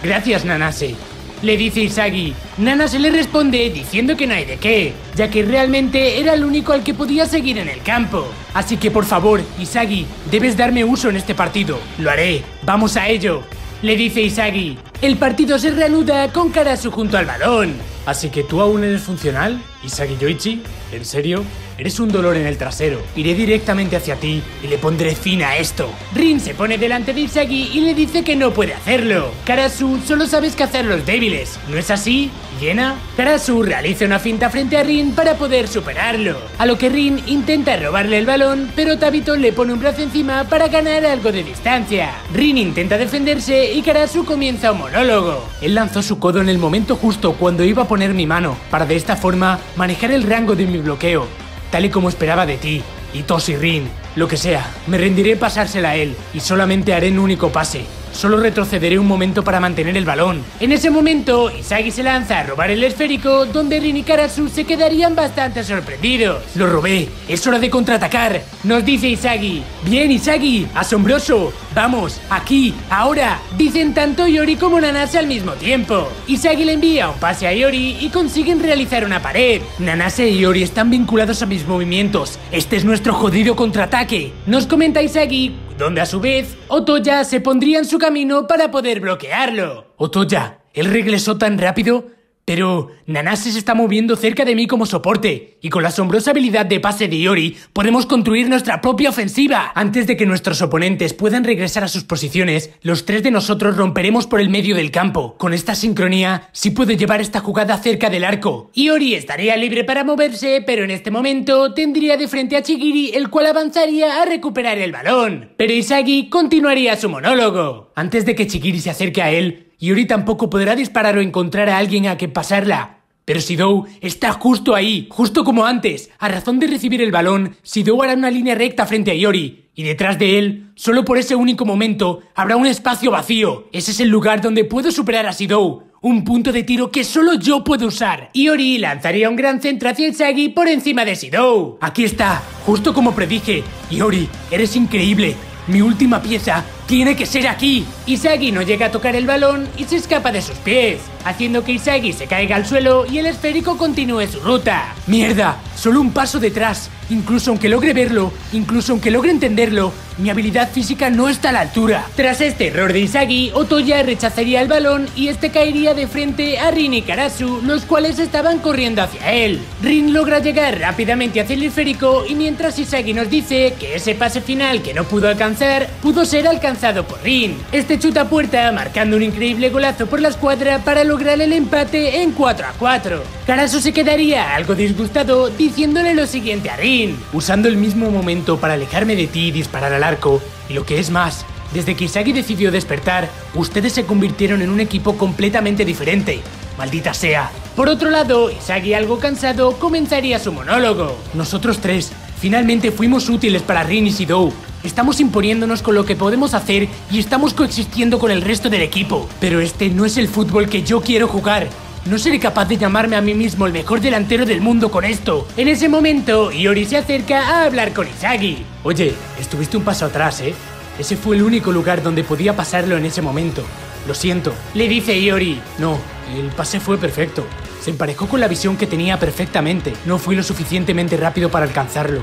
Speaker 1: Gracias, Nanase. Le dice Isagi. Nanase le responde diciendo que no hay de qué, ya que realmente era el único al que podía seguir en el campo. Así que por favor, Isagi, debes darme uso en este partido. Lo haré. Vamos a ello. Le dice Isagi. El partido se reanuda con Karasu junto al balón. Así que tú aún eres funcional, Isagi Yoichi. ¿En serio? Eres un dolor en el trasero. Iré directamente hacia ti y le pondré fin a esto. Rin se pone delante de Isagi y le dice que no puede hacerlo. Karasu, solo sabes cazar los débiles. ¿No es así? ¿Llena? Karasu realiza una finta frente a Rin para poder superarlo. A lo que Rin intenta robarle el balón, pero Tabito le pone un brazo encima para ganar algo de distancia. Rin intenta defenderse y Karasu comienza un monólogo. Él lanzó su codo en el momento justo cuando iba a poner mi mano, para de esta forma manejar el rango de mi bloqueo tal y como esperaba de ti. Y Rin, lo que sea, me rendiré pasársela a él y solamente haré un único pase. Solo retrocederé un momento para mantener el balón. En ese momento, Isagi se lanza a robar el esférico, donde Rin y Karasu se quedarían bastante sorprendidos. Lo robé, es hora de contraatacar, nos dice Isagi. Bien, Isagi, asombroso. Vamos, aquí, ahora, dicen tanto Yori como Nanase al mismo tiempo. Isagi le envía un pase a Yori y consiguen realizar una pared. Nanase y Yori están vinculados a mis movimientos. Este es nuestro jodido contraataque. Nos comenta Isagi donde a su vez Otoya se pondría en su camino para poder bloquearlo. Otoya, él regresó tan rápido pero Nanase se está moviendo cerca de mí como soporte, y con la asombrosa habilidad de pase de Iori podemos construir nuestra propia ofensiva. Antes de que nuestros oponentes puedan regresar a sus posiciones, los tres de nosotros romperemos por el medio del campo. Con esta sincronía, sí puedo llevar esta jugada cerca del arco. Iori estaría libre para moverse, pero en este momento tendría de frente a Chigiri, el cual avanzaría a recuperar el balón. Pero Isagi continuaría su monólogo. Antes de que Chigiri se acerque a él, Yuri tampoco podrá disparar o encontrar a alguien a quien pasarla. Pero Sidou está justo ahí, justo como antes. A razón de recibir el balón, Sidou hará una línea recta frente a Yori. Y detrás de él, solo por ese único momento, habrá un espacio vacío. Ese es el lugar donde puedo superar a Sidou. Un punto de tiro que solo yo puedo usar. Iori lanzaría un gran centro hacia Isagi por encima de Sidou. Aquí está, justo como predije. Iori, eres increíble. Mi última pieza tiene que ser aquí. Isagi no llega a tocar el balón y se escapa de sus pies, haciendo que Isagi se caiga al suelo y el esférico continúe su ruta. ¡Mierda! Solo un paso detrás. Incluso aunque logre verlo, incluso aunque logre entenderlo, mi habilidad física no está a la altura. Tras este error de Isagi, Otoya rechazaría el balón y este caería de frente a Rin y Karasu, los cuales estaban corriendo hacia él. Rin logra llegar rápidamente hacia el esférico y mientras Isagi nos dice que ese pase final que no pudo alcanzar, pudo ser alcanzado por Rin. Este chuta puerta marcando un increíble golazo por la escuadra para lograr el empate en 4 a 4. Karasu se quedaría algo disgustado diciéndole lo siguiente a Rin usando el mismo momento para alejarme de ti y disparar al arco. Y lo que es más, desde que Isagi decidió despertar, ustedes se convirtieron en un equipo completamente diferente. Maldita sea. Por otro lado, Isagi algo cansado comenzaría su monólogo. Nosotros tres, finalmente fuimos útiles para Rin y Sidou. Estamos imponiéndonos con lo que podemos hacer y estamos coexistiendo con el resto del equipo. Pero este no es el fútbol que yo quiero jugar. No seré capaz de llamarme a mí mismo el mejor delantero del mundo con esto. En ese momento, Iori se acerca a hablar con Isagi. Oye, estuviste un paso atrás, ¿eh? Ese fue el único lugar donde podía pasarlo en ese momento. Lo siento. Le dice Iori. No, el pase fue perfecto. Se emparejó con la visión que tenía perfectamente. No fui lo suficientemente rápido para alcanzarlo.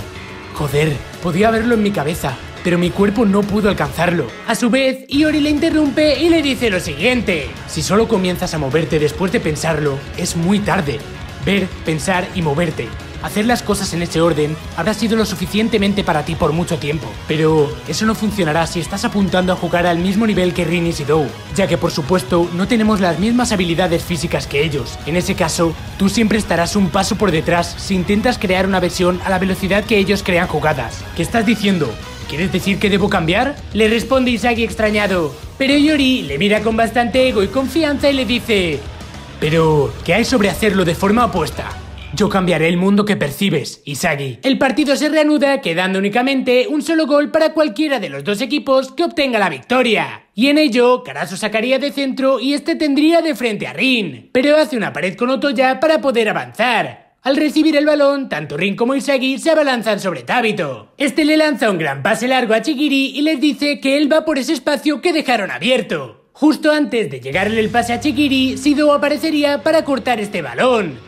Speaker 1: Joder, podía verlo en mi cabeza, pero mi cuerpo no pudo alcanzarlo. A su vez, Iori le interrumpe y le dice lo siguiente. Si solo comienzas a moverte después de pensarlo, es muy tarde. Ver, pensar y moverte. Hacer las cosas en ese orden habrá sido lo suficientemente para ti por mucho tiempo, pero eso no funcionará si estás apuntando a jugar al mismo nivel que Rin y Sidou, ya que por supuesto no tenemos las mismas habilidades físicas que ellos. En ese caso, tú siempre estarás un paso por detrás si intentas crear una versión a la velocidad que ellos crean jugadas. ¿Qué estás diciendo? ¿Quieres decir que debo cambiar? Le responde Isagi extrañado. Pero Yori le mira con bastante ego y confianza y le dice... Pero, ¿qué hay sobre hacerlo de forma opuesta? Yo cambiaré el mundo que percibes, Isagi. El partido se reanuda quedando únicamente un solo gol para cualquiera de los dos equipos que obtenga la victoria. Y en ello, Karasu sacaría de centro y este tendría de frente a Rin, pero hace una pared con Otoya para poder avanzar. Al recibir el balón, tanto Rin como Isagi se abalanzan sobre Tabito. Este le lanza un gran pase largo a Chigiri y les dice que él va por ese espacio que dejaron abierto. Justo antes de llegarle el pase a Chigiri, Sido aparecería para cortar este balón.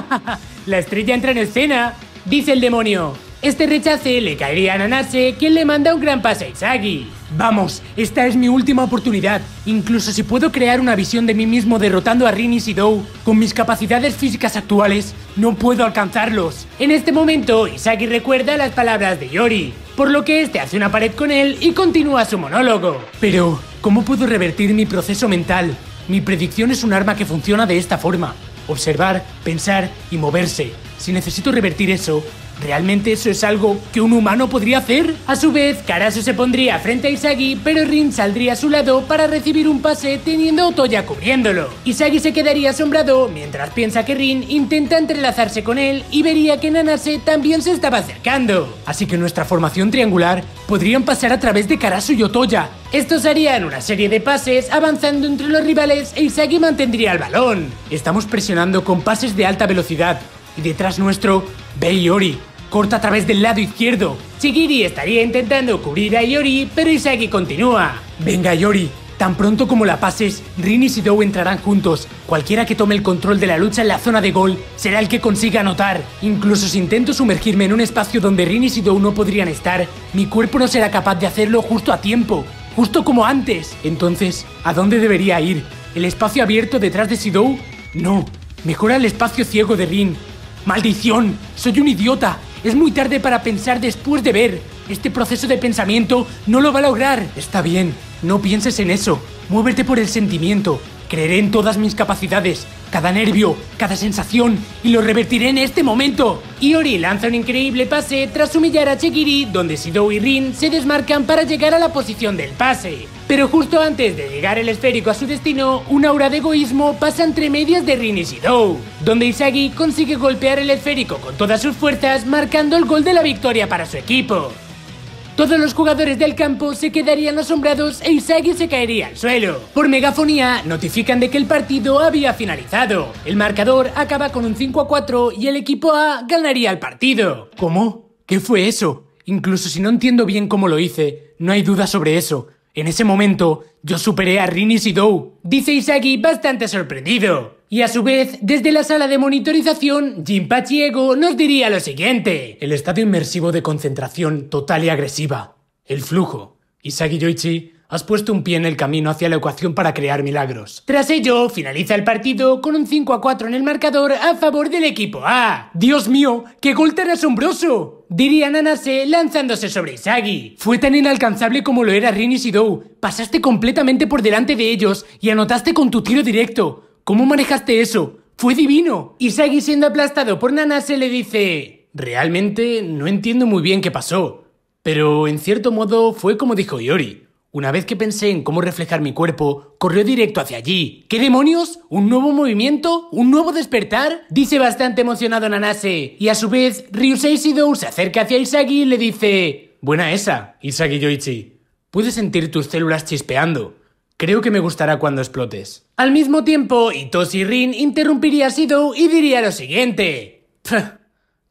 Speaker 1: La estrella entra en escena, dice el demonio. Este rechace le caería a Nanase, quien le manda un gran pase a Isagi. Vamos, esta es mi última oportunidad. Incluso si puedo crear una visión de mí mismo derrotando a Rin y Shidou, con mis capacidades físicas actuales, no puedo alcanzarlos. En este momento, Isagi recuerda las palabras de Yori, por lo que este hace una pared con él y continúa su monólogo. Pero, ¿cómo puedo revertir mi proceso mental? Mi predicción es un arma que funciona de esta forma. Observar, pensar y moverse. Si necesito revertir eso, ¿Realmente eso es algo que un humano podría hacer? A su vez, Karasu se pondría frente a Isagi, pero Rin saldría a su lado para recibir un pase teniendo a Otoya cubriéndolo. Isagi se quedaría asombrado mientras piensa que Rin intenta entrelazarse con él y vería que Nanase también se estaba acercando. Así que nuestra formación triangular podrían pasar a través de Karasu y Otoya. Estos harían una serie de pases avanzando entre los rivales e Isagi mantendría el balón. Estamos presionando con pases de alta velocidad. Y detrás nuestro, Bei Ori, corta a través del lado izquierdo. Shigiri estaría intentando cubrir a Yori, pero Isagi continúa. Venga Yori, tan pronto como la pases, Rin y Shidou entrarán juntos. Cualquiera que tome el control de la lucha en la zona de gol será el que consiga anotar. Incluso si intento sumergirme en un espacio donde Rin y Shidou no podrían estar, mi cuerpo no será capaz de hacerlo justo a tiempo. Justo como antes. Entonces, ¿a dónde debería ir? ¿El espacio abierto detrás de Shidou? No, mejor el espacio ciego de Rin. ¡Maldición! ¡Soy un idiota! Es muy tarde para pensar después de ver. Este proceso de pensamiento no lo va a lograr. Está bien, no pienses en eso. Muévete por el sentimiento. Creeré en todas mis capacidades, cada nervio, cada sensación, y lo revertiré en este momento. Iori lanza un increíble pase tras humillar a Chekiri, donde Shidou y Rin se desmarcan para llegar a la posición del pase. Pero justo antes de llegar el esférico a su destino, un aura de egoísmo pasa entre medias de Rin y Shidou, donde Isagi consigue golpear el esférico con todas sus fuerzas, marcando el gol de la victoria para su equipo. Todos los jugadores del campo se quedarían asombrados e Isagi se caería al suelo. Por megafonía, notifican de que el partido había finalizado. El marcador acaba con un 5 a 4 y el equipo A ganaría el partido. ¿Cómo? ¿Qué fue eso? Incluso si no entiendo bien cómo lo hice, no hay duda sobre eso. En ese momento, yo superé a Rin y Shidou, dice Isagi bastante sorprendido. Y a su vez, desde la sala de monitorización, Jinpachi Ego nos diría lo siguiente. El estado inmersivo de concentración total y agresiva. El flujo. Isagi Yoichi, has puesto un pie en el camino hacia la ecuación para crear milagros. Tras ello, finaliza el partido con un 5 a 4 en el marcador a favor del equipo A. ¡Dios mío! ¡Qué gol tan asombroso! Diría Nanase lanzándose sobre Isagi. Fue tan inalcanzable como lo era Rin Shidou. Pasaste completamente por delante de ellos y anotaste con tu tiro directo. ¿Cómo manejaste eso? ¡Fue divino! Isagi siendo aplastado por Nanase le dice... Realmente no entiendo muy bien qué pasó. Pero en cierto modo fue como dijo Yori. Una vez que pensé en cómo reflejar mi cuerpo, corrió directo hacia allí. ¿Qué demonios? ¿Un nuevo movimiento? ¿Un nuevo despertar? Dice bastante emocionado Nanase. Y a su vez, Ryusei Shidou se acerca hacia Isagi y le dice... Buena esa, Isagi Yoichi. Puedes sentir tus células chispeando. Creo que me gustará cuando explotes. Al mismo tiempo, Itoshi Rin interrumpiría a Shidou y diría lo siguiente.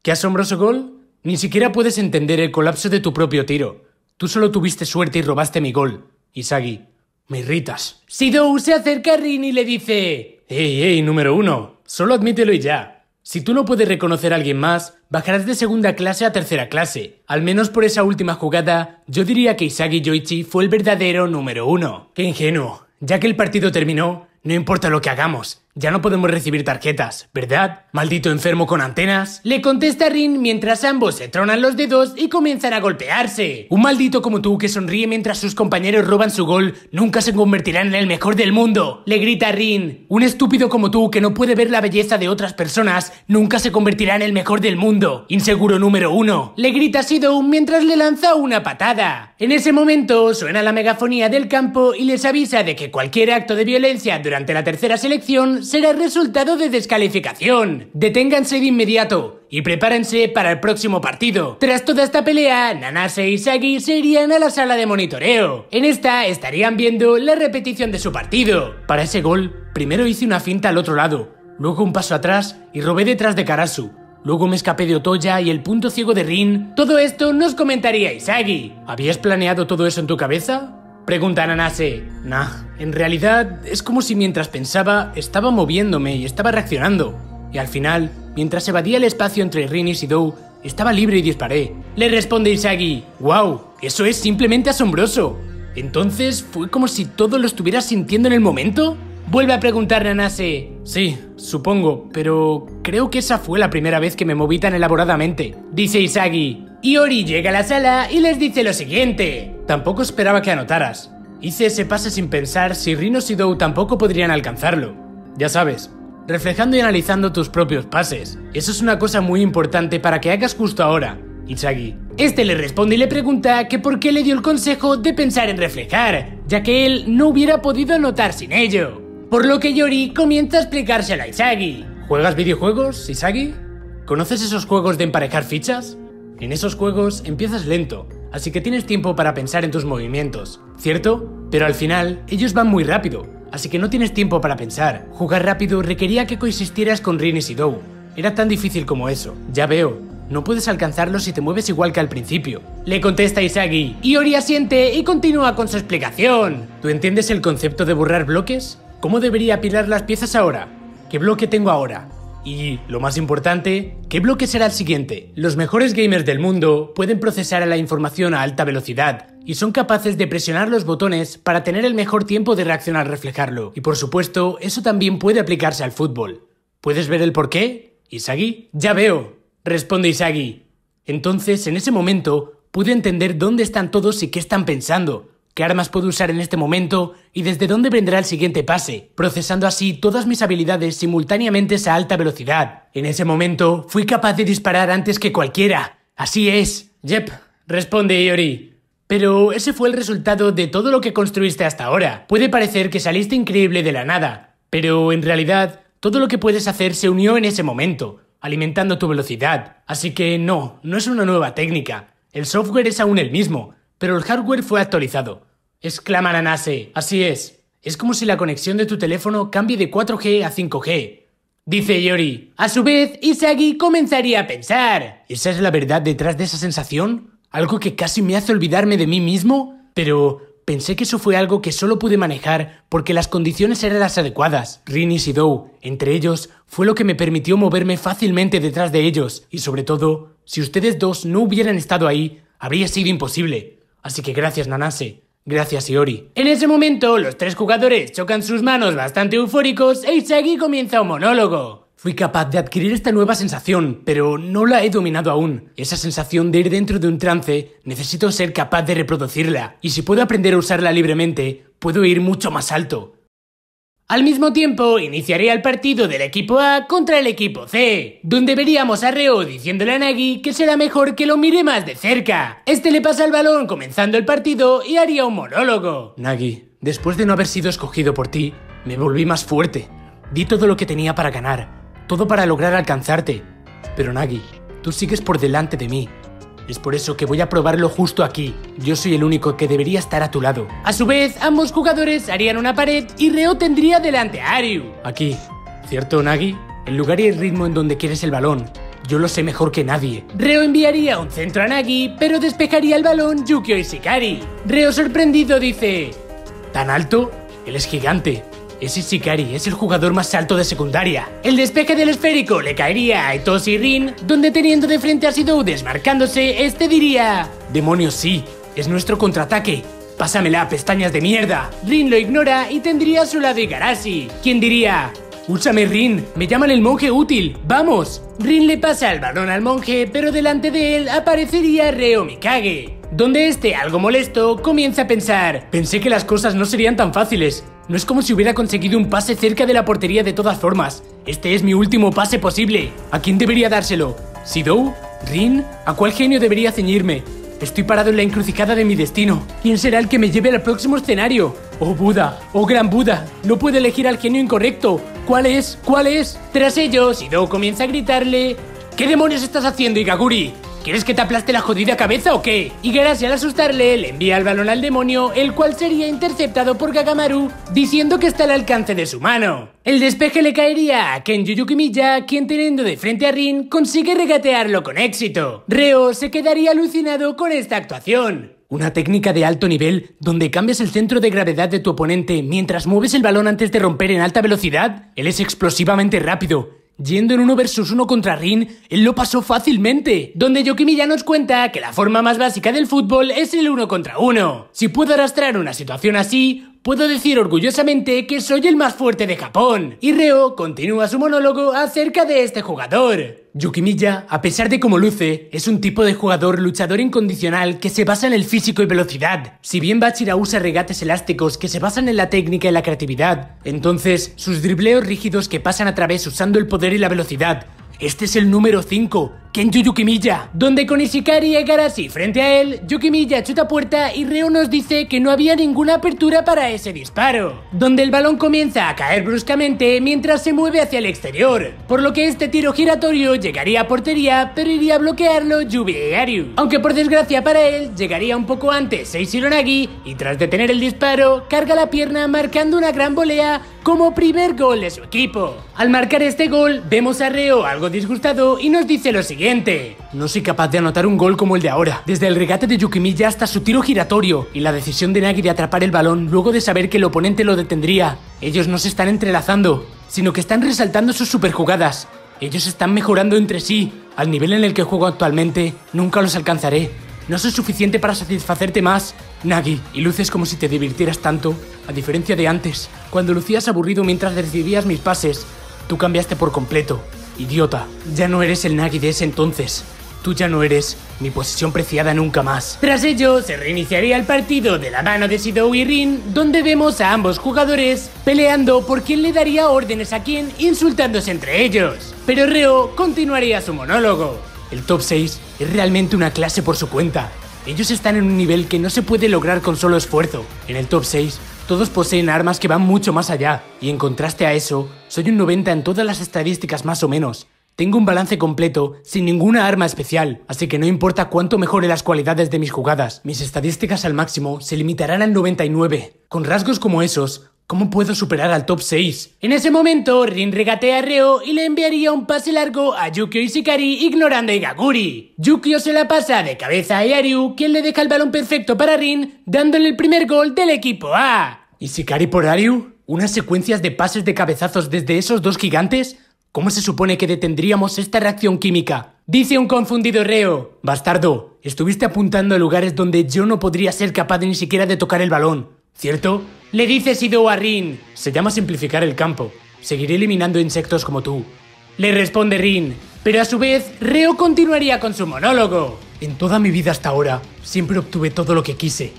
Speaker 1: ¿Qué asombroso gol? Ni siquiera puedes entender el colapso de tu propio tiro. Tú solo tuviste suerte y robaste mi gol. Isagi, me irritas. Shidou se acerca a Rin y le dice... ¡Ey, ey, número uno! Solo admítelo y ya. Si tú no puedes reconocer a alguien más, bajarás de segunda clase a tercera clase. Al menos por esa última jugada, yo diría que Isagi Yoichi fue el verdadero número uno. ¡Qué ingenuo! Ya que el partido terminó, no importa lo que hagamos, ya no podemos recibir tarjetas, ¿verdad? Maldito enfermo con antenas. Le contesta Rin mientras ambos se tronan los dedos y comienzan a golpearse. Un maldito como tú que sonríe mientras sus compañeros roban su gol nunca se convertirá en el mejor del mundo. Le grita Rin. Un estúpido como tú que no puede ver la belleza de otras personas nunca se convertirá en el mejor del mundo. Inseguro número uno. Le grita Shidou mientras le lanza una patada. En ese momento suena la megafonía del campo y les avisa de que cualquier acto de violencia durante la tercera selección será resultado de descalificación. Deténganse de inmediato y prepárense para el próximo partido. Tras toda esta pelea, Nanase y Sagi se irían a la sala de monitoreo. En esta estarían viendo la repetición de su partido. Para ese gol, primero hice una finta al otro lado, luego un paso atrás y robé detrás de Karasu. Luego me escapé de Otoya y el punto ciego de Rin. Todo esto nos comentaría Isagi. ¿Habías planeado todo eso en tu cabeza? Pregunta Nanase. Nah, en realidad es como si mientras pensaba estaba moviéndome y estaba reaccionando. Y al final, mientras evadía el espacio entre Rin y Shidou, Estaba libre y disparé. Le responde Isagi. ¡Wow! Eso es simplemente asombroso. Entonces, ¿fue como si todo lo estuvieras sintiendo en el momento? Vuelve a preguntar Nanase. Sí, supongo, pero creo que esa fue la primera vez que me moví tan elaboradamente. Dice Isagi. Iori llega a la sala y les dice lo siguiente. Tampoco esperaba que anotaras. Hice ese pase sin pensar si Rinos y Dou tampoco podrían alcanzarlo. Ya sabes, reflejando y analizando tus propios pases. Eso es una cosa muy importante para que hagas justo ahora, Isagi. Este le responde y le pregunta que por qué le dio el consejo de pensar en reflejar, ya que él no hubiera podido anotar sin ello. Por lo que Yori comienza a explicárselo a Isagi. ¿Juegas videojuegos, Isagi? ¿Conoces esos juegos de emparejar fichas? En esos juegos empiezas lento, así que tienes tiempo para pensar en tus movimientos, ¿cierto? Pero al final, ellos van muy rápido, así que no tienes tiempo para pensar. Jugar rápido requería que coexistieras con Rin y Sidou. Era tan difícil como eso. Ya veo, no puedes alcanzarlo si te mueves igual que al principio. Le contesta Isagi, y Ori asiente y continúa con su explicación. ¿Tú entiendes el concepto de borrar bloques? ¿Cómo debería apilar las piezas ahora? ¿Qué bloque tengo ahora? Y, lo más importante, ¿qué bloque será el siguiente? Los mejores gamers del mundo pueden procesar la información a alta velocidad y son capaces de presionar los botones para tener el mejor tiempo de reacción al reflejarlo. Y por supuesto, eso también puede aplicarse al fútbol. ¿Puedes ver el porqué? ¿Isagi? Ya veo, responde Isagi. Entonces, en ese momento, pude entender dónde están todos y qué están pensando qué armas puedo usar en este momento y desde dónde vendrá el siguiente pase, procesando así todas mis habilidades simultáneamente a alta velocidad. En ese momento fui capaz de disparar antes que cualquiera. Así es. Yep, responde Iori. Pero ese fue el resultado de todo lo que construiste hasta ahora. Puede parecer que saliste increíble de la nada, pero en realidad todo lo que puedes hacer se unió en ese momento, alimentando tu velocidad. Así que no, no es una nueva técnica. El software es aún el mismo, pero el hardware fue actualizado. Exclama Nanase. Así es. Es como si la conexión de tu teléfono cambie de 4G a 5G. Dice Yori. A su vez, Isagi comenzaría a pensar. ¿Esa es la verdad detrás de esa sensación? ¿Algo que casi me hace olvidarme de mí mismo? Pero pensé que eso fue algo que solo pude manejar porque las condiciones eran las adecuadas. Rin y Sidou, entre ellos, fue lo que me permitió moverme fácilmente detrás de ellos. Y sobre todo, si ustedes dos no hubieran estado ahí, habría sido imposible. Así que gracias, Nanase. Gracias, Iori. En ese momento, los tres jugadores chocan sus manos bastante eufóricos e Isagi comienza un monólogo. Fui capaz de adquirir esta nueva sensación, pero no la he dominado aún. Esa sensación de ir dentro de un trance, necesito ser capaz de reproducirla. Y si puedo aprender a usarla libremente, puedo ir mucho más alto. Al mismo tiempo, iniciaría el partido del equipo A contra el equipo C, donde veríamos a Reo diciéndole a Nagi que será mejor que lo mire más de cerca. Este le pasa el balón comenzando el partido y haría un monólogo. Nagi, después de no haber sido escogido por ti, me volví más fuerte. Di todo lo que tenía para ganar, todo para lograr alcanzarte. Pero Nagi, tú sigues por delante de mí es por eso que voy a probarlo justo aquí. Yo soy el único que debería estar a tu lado. A su vez, ambos jugadores harían una pared y Reo tendría delante a Ariu. Aquí, ¿cierto, Nagi? El lugar y el ritmo en donde quieres el balón. Yo lo sé mejor que nadie. Reo enviaría un centro a Nagi, pero despejaría el balón Yukio y Shikari. Reo sorprendido dice... ¿Tan alto? Él es gigante. Ese Shikari es el jugador más alto de secundaria. El despeje del esférico le caería a Etoshi Rin, donde teniendo de frente a Sidou desmarcándose, este diría... Demonios, sí, es nuestro contraataque. Pásamela, pestañas de mierda. Rin lo ignora y tendría a su lado Igarashi, quien diría... Úsame Rin, me llaman el monje útil, vamos. Rin le pasa el balón al monje, pero delante de él aparecería Reo Mikage, donde este, algo molesto, comienza a pensar, pensé que las cosas no serían tan fáciles, no es como si hubiera conseguido un pase cerca de la portería de todas formas. Este es mi último pase posible. ¿A quién debería dárselo? ¿Sidou? ¿Rin? ¿A cuál genio debería ceñirme? Estoy parado en la encrucijada de mi destino. ¿Quién será el que me lleve al próximo escenario? Oh Buda, oh gran Buda, no puedo elegir al genio incorrecto. ¿Cuál es? ¿Cuál es? Tras ello, Sidou comienza a gritarle... ¿Qué demonios estás haciendo, Igaguri? ¿Quieres que te aplaste la jodida cabeza o qué? Igarashi al asustarle le envía el balón al demonio, el cual sería interceptado por Kagamaru, diciendo que está al alcance de su mano. El despeje le caería a Kenju Yukimiya, quien teniendo de frente a Rin consigue regatearlo con éxito. Reo se quedaría alucinado con esta actuación. Una técnica de alto nivel donde cambias el centro de gravedad de tu oponente mientras mueves el balón antes de romper en alta velocidad. Él es explosivamente rápido Yendo en uno versus uno contra Rin, él lo pasó fácilmente. Donde Yokimiya nos cuenta que la forma más básica del fútbol es el uno contra uno. Si puedo arrastrar una situación así, Puedo decir orgullosamente que soy el más fuerte de Japón. Y Reo continúa su monólogo acerca de este jugador. Yukimiya, a pesar de cómo luce, es un tipo de jugador luchador incondicional que se basa en el físico y velocidad. Si bien Bachira usa regates elásticos que se basan en la técnica y la creatividad, entonces sus dribleos rígidos que pasan a través usando el poder y la velocidad este es el número 5, Kenju Yukimiya, donde con Ishikari y Garashi frente a él, Yukimiya chuta puerta y Reo nos dice que no había ninguna apertura para ese disparo, donde el balón comienza a caer bruscamente mientras se mueve hacia el exterior, por lo que este tiro giratorio llegaría a portería pero iría a bloquearlo Yubi y Aryu, aunque por desgracia para él llegaría un poco antes Seishiro Nagi y tras detener el disparo carga la pierna marcando una gran volea como primer gol de su equipo. Al marcar este gol vemos a Reo algo disgustado y nos dice lo siguiente. No soy capaz de anotar un gol como el de ahora. Desde el regate de Yukimiya hasta su tiro giratorio y la decisión de Nagi de atrapar el balón luego de saber que el oponente lo detendría. Ellos no se están entrelazando, sino que están resaltando sus superjugadas. Ellos están mejorando entre sí. Al nivel en el que juego actualmente, nunca los alcanzaré. No soy suficiente para satisfacerte más, Nagi, y luces como si te divirtieras tanto, a diferencia de antes, cuando lucías aburrido mientras recibías mis pases. Tú cambiaste por completo. Idiota, ya no eres el Nagi de ese entonces. Tú ya no eres mi posesión preciada nunca más. Tras ello, se reiniciaría el partido de la mano de Sidou y Rin, donde vemos a ambos jugadores peleando por quién le daría órdenes a quién, insultándose entre ellos. Pero Reo continuaría su monólogo. El top 6 es realmente una clase por su cuenta. Ellos están en un nivel que no se puede lograr con solo esfuerzo. En el top 6 todos poseen armas que van mucho más allá, y en contraste a eso, soy un 90 en todas las estadísticas más o menos. Tengo un balance completo, sin ninguna arma especial, así que no importa cuánto mejore las cualidades de mis jugadas, mis estadísticas al máximo se limitarán al 99. Con rasgos como esos, ¿Cómo puedo superar al top 6? En ese momento, Rin regatea a Reo y le enviaría un pase largo a Yukio Shikari ignorando a Igaguri. Yukio se la pasa de cabeza a Yaryu, quien le deja el balón perfecto para Rin, dándole el primer gol del equipo A. ¿Y Shikari por Aryu? ¿Unas secuencias de pases de cabezazos desde esos dos gigantes? ¿Cómo se supone que detendríamos esta reacción química? Dice un confundido reo. Bastardo, estuviste apuntando a lugares donde yo no podría ser capaz de ni siquiera de tocar el balón, ¿cierto? Le dice Sido a Rin. Se llama simplificar el campo. Seguiré eliminando insectos como tú. Le responde Rin, pero a su vez Reo continuaría con su monólogo. En toda mi vida hasta ahora, siempre obtuve todo lo que quise.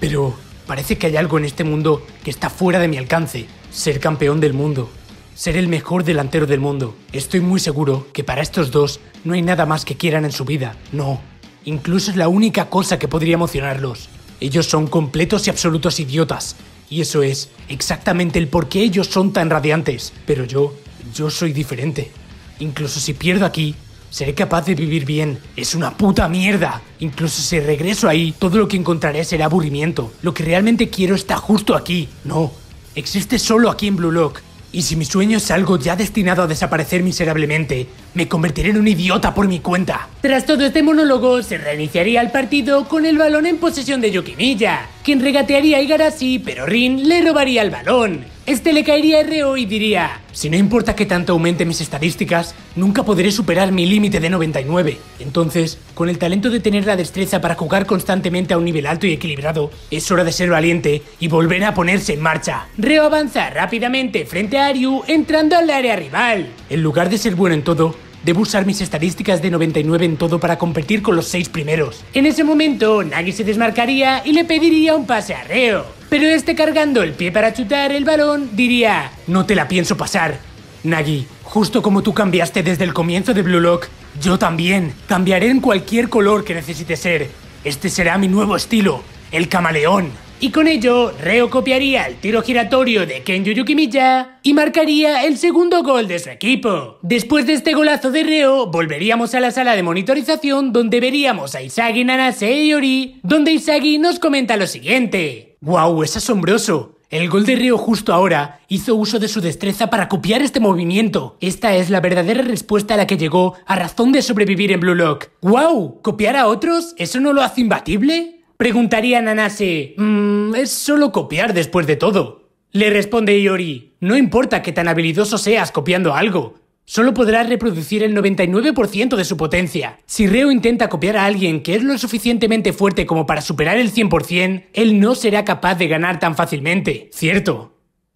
Speaker 1: Pero Parece que hay algo en este mundo que está fuera de mi alcance. Ser campeón del mundo. Ser el mejor delantero del mundo. Estoy muy seguro que para estos dos no hay nada más que quieran en su vida. No. Incluso es la única cosa que podría emocionarlos. Ellos son completos y absolutos idiotas. Y eso es exactamente el por qué ellos son tan radiantes. Pero yo, yo soy diferente. Incluso si pierdo aquí, Seré capaz de vivir bien. Es una puta mierda. Incluso si regreso ahí, todo lo que encontraré será aburrimiento. Lo que realmente quiero está justo aquí. No, existe solo aquí en Blue Lock. Y si mi sueño es algo ya destinado a desaparecer miserablemente, me convertiré en un idiota por mi cuenta. Tras todo este monólogo, se reiniciaría el partido con el balón en posesión de Yokimiya, quien regatearía a Igarashi, pero Rin le robaría el balón. Este le caería Reo y diría, si no importa que tanto aumente mis estadísticas, nunca podré superar mi límite de 99. Entonces, con el talento de tener la destreza para jugar constantemente a un nivel alto y equilibrado, es hora de ser valiente y volver a ponerse en marcha. Reo avanza rápidamente frente a Aryu entrando al área rival. En lugar de ser bueno en todo, Debo usar mis estadísticas de 99 en todo para competir con los seis primeros. En ese momento, Nagi se desmarcaría y le pediría un pase a Reo. Pero este cargando el pie para chutar el balón diría, no te la pienso pasar. Nagi, justo como tú cambiaste desde el comienzo de Blue Lock, yo también cambiaré en cualquier color que necesite ser. Este será mi nuevo estilo, el camaleón. Y con ello, Reo copiaría el tiro giratorio de Kenju Yukimiya y marcaría el segundo gol de su equipo. Después de este golazo de Reo, volveríamos a la sala de monitorización donde veríamos a Isagi Nanase y Yori, donde Isagi nos comenta lo siguiente. ¡Wow! Es asombroso. El gol de Reo justo ahora hizo uso de su destreza para copiar este movimiento. Esta es la verdadera respuesta a la que llegó a razón de sobrevivir en Blue Lock. ¡Wow! ¿Copiar a otros? ¿Eso no lo hace imbatible? Preguntaría Nanase, mmm, es solo copiar después de todo. Le responde Iori, no importa que tan habilidoso seas copiando algo. solo podrá reproducir el 99% de su potencia. Si Reo intenta copiar a alguien que es lo suficientemente fuerte como para superar el 100%, él no será capaz de ganar tan fácilmente, ¿cierto?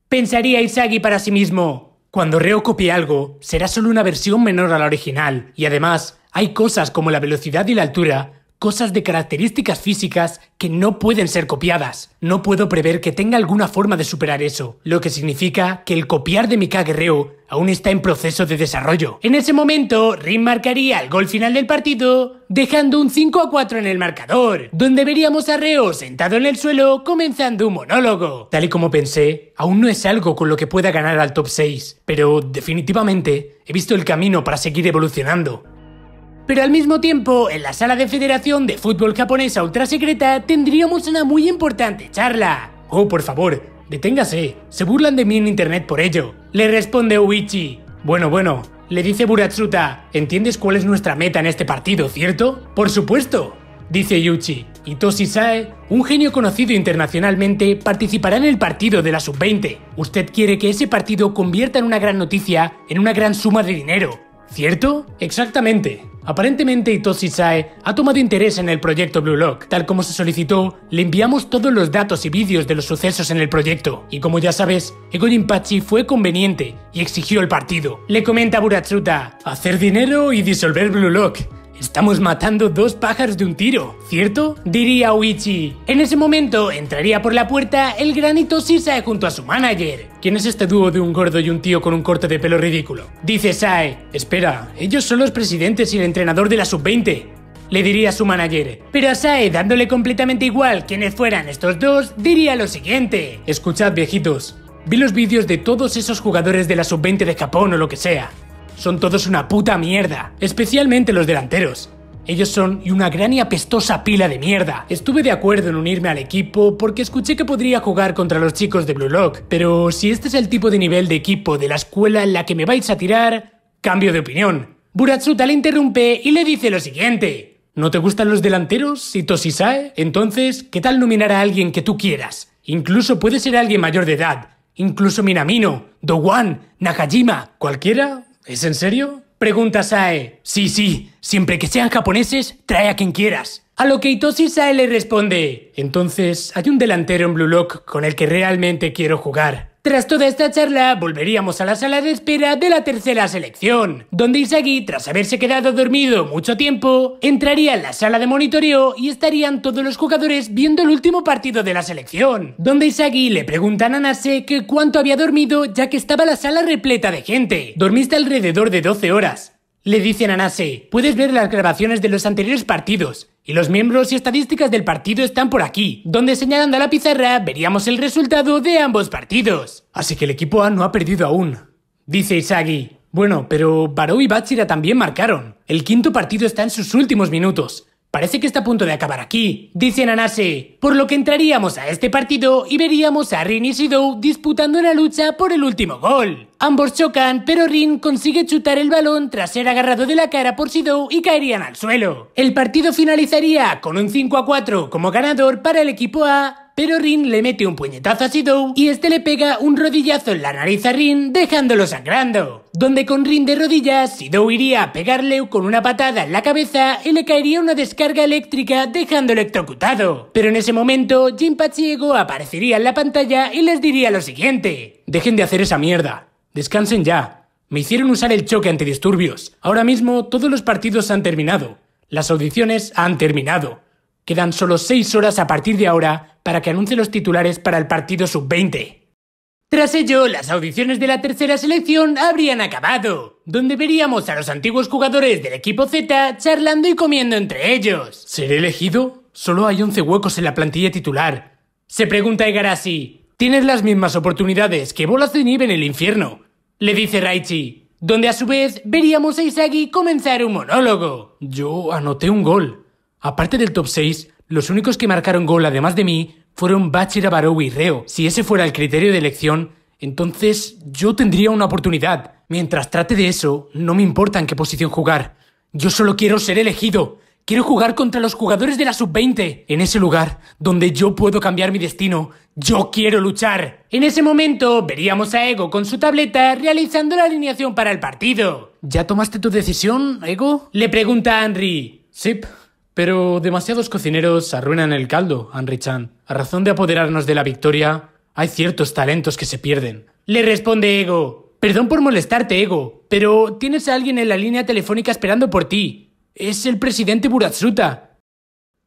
Speaker 1: Pensaría Isagi para sí mismo, cuando Reo copie algo, será solo una versión menor a la original, y además, hay cosas como la velocidad y la altura cosas de características físicas que no pueden ser copiadas. No puedo prever que tenga alguna forma de superar eso, lo que significa que el copiar de Mikage Reo aún está en proceso de desarrollo. En ese momento, Rin marcaría el gol final del partido, dejando un 5 a 4 en el marcador, donde veríamos a Reo sentado en el suelo comenzando un monólogo. Tal y como pensé, aún no es algo con lo que pueda ganar al top 6, pero definitivamente he visto el camino para seguir evolucionando. Pero al mismo tiempo, en la sala de Federación de Fútbol Japonesa Ultra Secreta tendríamos una muy importante charla. Oh, por favor, deténgase. Se burlan de mí en internet por ello. Le responde Uichi. Bueno, bueno, le dice Buratsuta, ¿entiendes cuál es nuestra meta en este partido, cierto? Por supuesto, dice Yuchi. Y Toshi Sae, un genio conocido internacionalmente, participará en el partido de la sub-20. Usted quiere que ese partido convierta en una gran noticia, en una gran suma de dinero. ¿Cierto? Exactamente. Aparentemente Itoshi Sae ha tomado interés en el proyecto Blue Lock. Tal como se solicitó, le enviamos todos los datos y vídeos de los sucesos en el proyecto. Y como ya sabes, Ego Jinpachi fue conveniente y exigió el partido. Le comenta Buratsuta, hacer dinero y disolver Blue Lock. Estamos matando dos pájaros de un tiro, ¿cierto? Diría Uichi. En ese momento entraría por la puerta el granito Sae junto a su manager. ¿Quién es este dúo de un gordo y un tío con un corte de pelo ridículo? Dice Sae. Espera, ellos son los presidentes y el entrenador de la sub-20 le diría a su manager. Pero a Sae, dándole completamente igual quiénes fueran estos dos, diría lo siguiente. Escuchad, viejitos. Vi los vídeos de todos esos jugadores de la sub-20 de Japón o lo que sea son todos una puta mierda, especialmente los delanteros. Ellos son y una gran y apestosa pila de mierda. Estuve de acuerdo en unirme al equipo porque escuché que podría jugar contra los chicos de Blue Lock, pero si este es el tipo de nivel de equipo de la escuela en la que me vais a tirar, cambio de opinión. Buratsuta le interrumpe y le dice lo siguiente. ¿No te gustan los delanteros, y Toshisae? Entonces, ¿qué tal nominar a alguien que tú quieras? Incluso puede ser alguien mayor de edad. Incluso Minamino, Dowan, Nakajima, cualquiera ¿Es en serio? Pregunta Sae. Sí, sí, siempre que sean japoneses, trae a quien quieras. A lo que Itoshi Sae le responde. Entonces, hay un delantero en Blue Lock con el que realmente quiero jugar. Tras toda esta charla, volveríamos a la sala de espera de la tercera selección, donde Isagi, tras haberse quedado dormido mucho tiempo, entraría en la sala de monitoreo y estarían todos los jugadores viendo el último partido de la selección, donde Isagi le pregunta a Nanase que cuánto había dormido ya que estaba la sala repleta de gente. Dormiste alrededor de 12 horas. Le dicen a Nase, puedes ver las grabaciones de los anteriores partidos, y los miembros y estadísticas del partido están por aquí, donde señalando a la pizarra veríamos el resultado de ambos partidos. Así que el equipo A no ha perdido aún. Dice Isagi. Bueno, pero Barou y Bachira también marcaron. El quinto partido está en sus últimos minutos. Parece que está a punto de acabar aquí, dice Nanase, por lo que entraríamos a este partido y veríamos a Rin y Shidou disputando la lucha por el último gol. Ambos chocan, pero Rin consigue chutar el balón tras ser agarrado de la cara por Shidou y caerían al suelo. El partido finalizaría con un 5 a 4 como ganador para el equipo A, pero Rin le mete un puñetazo a Sidou y este le pega un rodillazo en la nariz a Rin dejándolo sangrando. Donde con Rin de rodillas, Sidou iría a pegarle con una patada en la cabeza y le caería una descarga eléctrica dejándolo electrocutado. Pero en ese momento, Jin Pachiego aparecería en la pantalla y les diría lo siguiente. Dejen de hacer esa mierda. Descansen ya. Me hicieron usar el choque antidisturbios. Ahora mismo todos los partidos han terminado. Las audiciones han terminado. Quedan solo 6 horas a partir de ahora para que anuncie los titulares para el partido sub-20. Tras ello, las audiciones de la tercera selección habrían acabado, donde veríamos a los antiguos jugadores del equipo Z charlando y comiendo entre ellos. ¿Seré elegido? Solo hay 11 huecos en la plantilla titular. Se pregunta Igarashi. Tienes las mismas oportunidades que bolas de nieve en el infierno. Le dice Raichi, donde a su vez veríamos a Isagi comenzar un monólogo. Yo anoté un gol. Aparte del top 6, los únicos que marcaron gol además de mí fueron Bachira, Barou y Reo. Si ese fuera el criterio de elección, entonces yo tendría una oportunidad. Mientras trate de eso, no me importa en qué posición jugar. Yo solo quiero ser elegido. Quiero jugar contra los jugadores de la sub-20. En ese lugar, donde yo puedo cambiar mi destino, yo quiero luchar. En ese momento, veríamos a Ego con su tableta realizando la alineación para el partido. ¿Ya tomaste tu decisión, Ego? Le pregunta a Henry.
Speaker 2: Sí, pero demasiados cocineros arruinan el caldo, Henry-chan. A razón de apoderarnos de la victoria, hay ciertos talentos que se pierden.
Speaker 1: Le responde Ego. Perdón por molestarte, Ego, pero tienes a alguien en la línea telefónica esperando por ti. Es el presidente Buratsuta.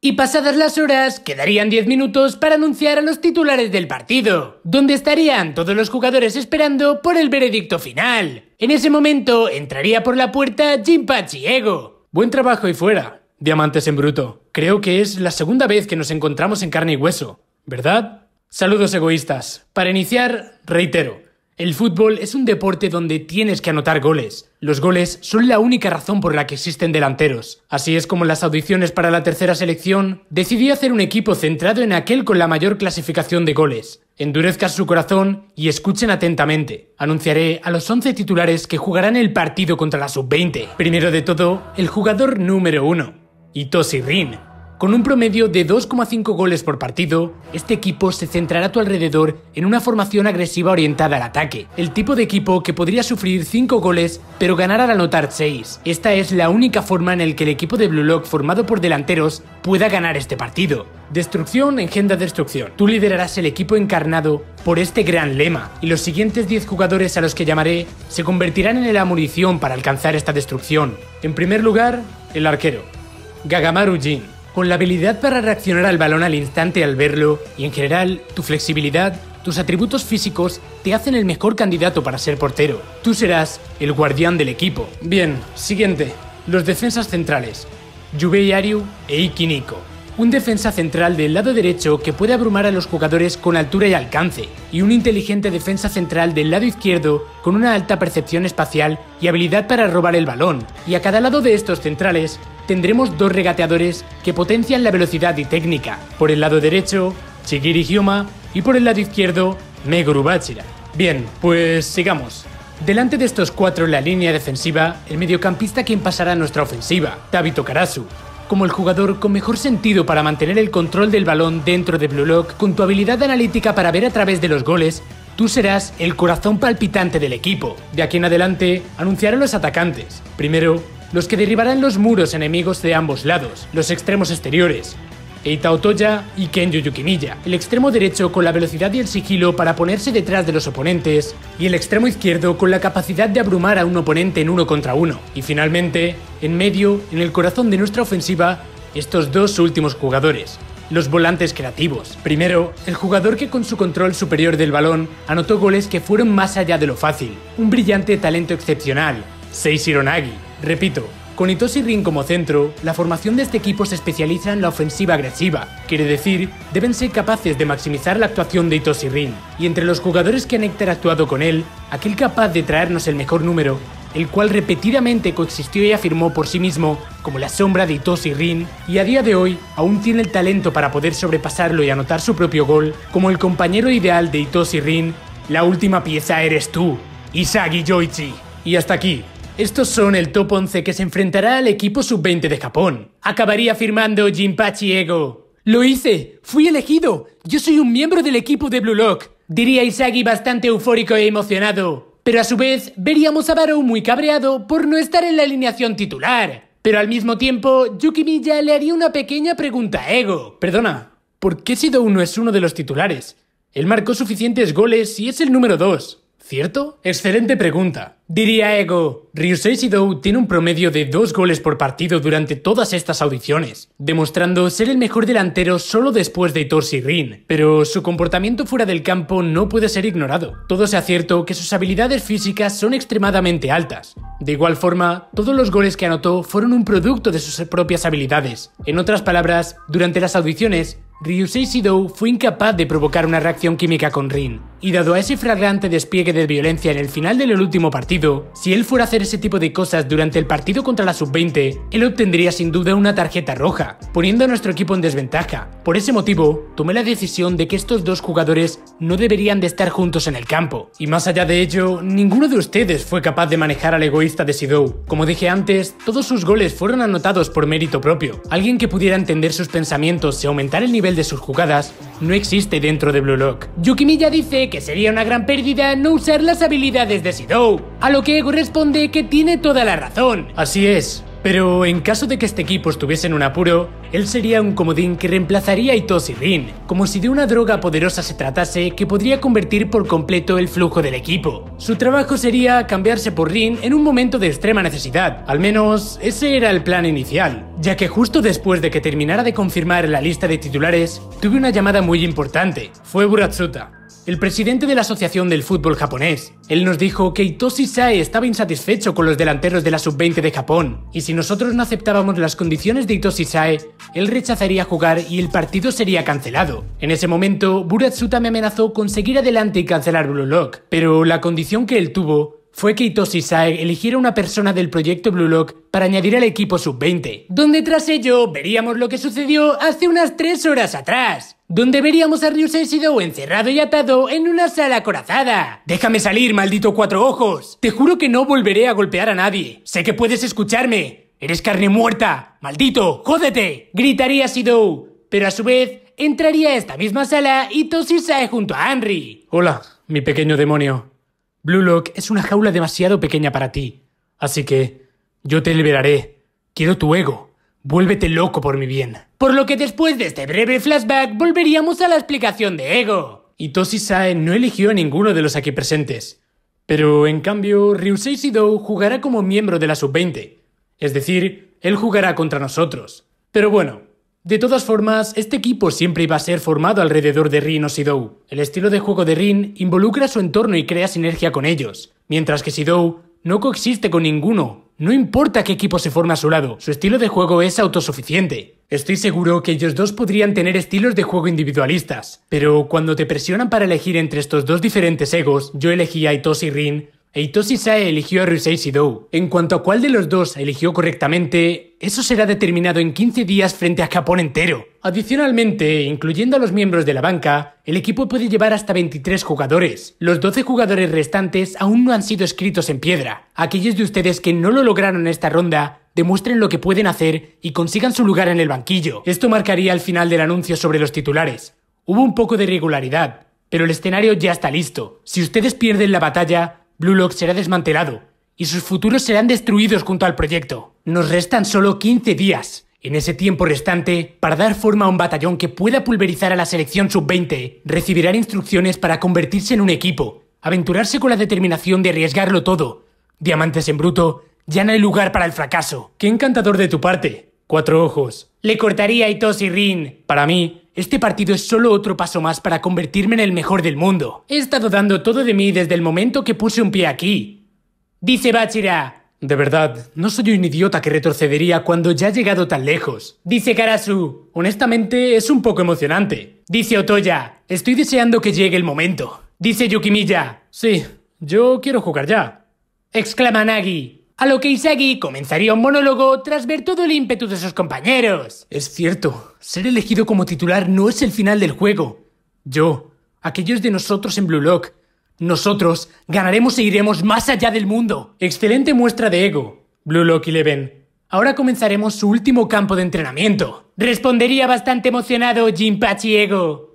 Speaker 1: Y pasadas las horas, quedarían 10 minutos para anunciar a los titulares del partido, donde estarían todos los jugadores esperando por el veredicto final. En ese momento entraría por la puerta Jinpachi Ego.
Speaker 2: Buen trabajo y fuera, diamantes en bruto. Creo que es la segunda vez que nos encontramos en carne y hueso, ¿verdad? Saludos egoístas. Para iniciar, reitero, el fútbol es un deporte donde tienes que anotar goles. Los goles son la única razón por la que existen delanteros. Así es como en las audiciones para la tercera selección decidí hacer un equipo centrado en aquel con la mayor clasificación de goles. Endurezcan su corazón y escuchen atentamente. Anunciaré a los 11 titulares que jugarán el partido contra la sub-20. Primero de todo, el jugador número 1, Itoshi Rin con un promedio de 2,5 goles por partido, este equipo se centrará a tu alrededor en una formación agresiva orientada al ataque, el tipo de equipo que podría sufrir 5 goles pero ganar al anotar 6. Esta es la única forma en la que el equipo de Blue Lock formado por delanteros pueda ganar este partido. Destrucción engendra destrucción. Tú liderarás el equipo encarnado por este gran lema, y los siguientes 10 jugadores a los que llamaré se convertirán en la munición para alcanzar esta destrucción. En primer lugar, el arquero, Gagamaru Jin con la habilidad para reaccionar al balón al instante al verlo y en general tu flexibilidad, tus atributos físicos te hacen el mejor candidato para ser portero. Tú serás el guardián del equipo. Bien, siguiente. Los defensas centrales. Yubei Ariu e Ikiniko un defensa central del lado derecho que puede abrumar a los jugadores con altura y alcance, y un inteligente defensa central del lado izquierdo con una alta percepción espacial y habilidad para robar el balón. Y a cada lado de estos centrales tendremos dos regateadores que potencian la velocidad y técnica. Por el lado derecho, Shigiri Hyuma y por el lado izquierdo, Meguru Bachira. Bien, pues sigamos. Delante de estos cuatro en la línea defensiva, el mediocampista quien pasará a nuestra ofensiva, Tabito Karasu, como el jugador con mejor sentido para mantener el control del balón dentro de Blue Lock, con tu habilidad analítica para ver a través de los goles, tú serás el corazón palpitante del equipo. De aquí en adelante, anunciaré los atacantes. Primero, los que derribarán los muros enemigos de ambos lados, los extremos exteriores, Eita Otoya y Kenjo Yukimiya, el extremo derecho con la velocidad y el sigilo para ponerse detrás de los oponentes, y el extremo izquierdo con la capacidad de abrumar a un oponente en uno contra uno. Y finalmente, en medio, en el corazón de nuestra ofensiva, estos dos últimos jugadores, los volantes creativos. Primero, el jugador que con su control superior del balón anotó goles que fueron más allá de lo fácil, un brillante talento excepcional, Seis Hironagi. Repito, con Itoshi Rin como centro, la formación de este equipo se especializa en la ofensiva agresiva, quiere decir, deben ser capaces de maximizar la actuación de Itoshi Rin, y entre los jugadores que han interactuado con él, aquel capaz de traernos el mejor número, el cual repetidamente coexistió y afirmó por sí mismo como la sombra de Itoshi Rin, y a día de hoy aún tiene el talento para poder sobrepasarlo y anotar su propio gol, como el compañero ideal de Itoshi Rin, la última pieza eres tú, Isagi Yoichi. Y hasta aquí, estos son el top 11 que se enfrentará al equipo sub-20 de Japón. Acabaría firmando Jinpachi Ego. Lo hice, fui elegido. Yo soy un miembro del equipo de Blue Lock. Diría Isagi bastante eufórico e emocionado. Pero a su vez, veríamos a Barou muy cabreado por no estar en la alineación titular. Pero al mismo tiempo, Yukimiya le haría una pequeña pregunta a Ego. Perdona, ¿por qué Sido no es uno de los titulares? Él marcó suficientes goles y es el número 2. ¿Cierto? Excelente pregunta. Diría Ego, Ryusei Shidou tiene un promedio de dos goles por partido durante todas estas audiciones, demostrando ser el mejor delantero solo después de Torsi Rin, pero su comportamiento fuera del campo no puede ser ignorado. Todo sea cierto que sus habilidades físicas son extremadamente altas. De igual forma, todos los goles que anotó fueron un producto de sus propias habilidades. En otras palabras, durante las audiciones, Ryusei Shidou fue incapaz de provocar una reacción química con Rin, Y dado a ese flagrante despliegue de violencia en el final del último partido, si él fuera a hacer ese tipo de cosas durante el partido contra la sub-20, él obtendría sin duda una tarjeta roja, poniendo a nuestro equipo en desventaja. Por ese motivo, tomé la decisión de que estos dos jugadores no deberían de estar juntos en el campo. Y más allá de ello, ninguno de ustedes fue capaz de manejar al egoísta de Sidou. Como dije antes, todos sus goles fueron anotados por mérito propio. Alguien que pudiera entender sus pensamientos y aumentar el nivel de sus jugadas no existe dentro de Blue Lock.
Speaker 1: Yukimiya dice que sería una gran pérdida no usar las habilidades de Sidou, a lo que Ego responde que tiene toda la razón.
Speaker 2: Así es, pero en caso de que este equipo estuviese en un apuro, él sería un comodín que reemplazaría a Itoshi Rin, como si de una droga poderosa se tratase que podría convertir por completo el flujo del equipo. Su trabajo sería cambiarse por Rin en un momento de extrema necesidad, al menos ese era el plan inicial, ya que justo después de que terminara de confirmar la lista de titulares, tuve una llamada muy importante. Fue Buratsuta, el presidente de la Asociación del Fútbol Japonés. Él nos dijo que Itoshi Sae estaba insatisfecho con los delanteros de la sub-20 de Japón, y si nosotros no aceptábamos las condiciones de Itoshi Sae, él rechazaría jugar y el partido sería cancelado. En ese momento, Buratsuta me amenazó con seguir adelante y cancelar Blue Lock, pero la condición que él tuvo fue que Itoshi Sae eligiera una persona del proyecto Blue Lock para añadir al equipo sub-20, donde tras ello veríamos lo que sucedió hace unas 3 horas atrás donde veríamos a Ryusei Shidou encerrado y atado en una sala acorazada. Déjame salir, maldito cuatro ojos. Te juro que no volveré a golpear a nadie. Sé que puedes escucharme. Eres carne muerta. Maldito, jódete.
Speaker 1: Gritaría Shidou, pero a su vez entraría a esta misma sala y Toshi Sae junto a Henry.
Speaker 2: Hola, mi pequeño demonio. Blue Lock es una jaula demasiado pequeña para ti. Así que yo te liberaré. Quiero tu ego. Vuélvete loco por mi bien.
Speaker 1: Por lo que después de este breve flashback volveríamos a la explicación de Ego.
Speaker 2: Y Toshi Sae no eligió a ninguno de los aquí presentes. Pero en cambio, Ryusei Shidou jugará como miembro de la sub-20. Es decir, él jugará contra nosotros. Pero bueno, de todas formas, este equipo siempre iba a ser formado alrededor de Rin o Shidou. El estilo de juego de Rin involucra su entorno y crea sinergia con ellos, mientras que Shidou no coexiste con ninguno, no importa qué equipo se forme a su lado, su estilo de juego es autosuficiente. Estoy seguro que ellos dos podrían tener estilos de juego individualistas, pero cuando te presionan para elegir entre estos dos diferentes egos, yo elegí a Itoshi Rin Eitoshi Sae eligió a Rusei Shidou. En cuanto a cuál de los dos eligió correctamente, eso será determinado en 15 días frente a Japón entero. Adicionalmente, incluyendo a los miembros de la banca, el equipo puede llevar hasta 23 jugadores. Los 12 jugadores restantes aún no han sido escritos en piedra. Aquellos de ustedes que no lo lograron en esta ronda, demuestren lo que pueden hacer y consigan su lugar en el banquillo. Esto marcaría el final del anuncio sobre los titulares. Hubo un poco de irregularidad, pero el escenario ya está listo. Si ustedes pierden la batalla, Blue Lock será desmantelado y sus futuros serán destruidos junto al proyecto. Nos restan solo 15 días. En ese tiempo restante, para dar forma a un batallón que pueda pulverizar a la selección sub-20, recibirán instrucciones para convertirse en un equipo, aventurarse con la determinación de arriesgarlo todo. Diamantes en bruto, ya no hay lugar para el fracaso. Qué encantador de tu parte. Cuatro ojos.
Speaker 1: Le cortaría a Itoshi Rin.
Speaker 2: Para mí, este partido es solo otro paso más para convertirme en el mejor del mundo. He estado dando todo de mí desde el momento que puse un pie aquí.
Speaker 1: Dice Bachira.
Speaker 2: De verdad, no soy un idiota que retrocedería cuando ya he llegado tan lejos.
Speaker 1: Dice Karasu.
Speaker 2: Honestamente, es un poco emocionante.
Speaker 1: Dice Otoya.
Speaker 2: Estoy deseando que llegue el momento.
Speaker 1: Dice Yukimiya.
Speaker 2: Sí, yo quiero jugar ya.
Speaker 1: Exclama Nagi. A lo que Isagi comenzaría un monólogo tras ver todo el ímpetu de sus compañeros.
Speaker 2: Es cierto, ser elegido como titular no es el final del juego. Yo, aquellos de nosotros en Blue Lock, nosotros ganaremos e iremos más allá del mundo. Excelente muestra de ego, Blue Lock Eleven. Ahora comenzaremos su último campo de entrenamiento.
Speaker 1: Respondería bastante emocionado Jinpachi Ego.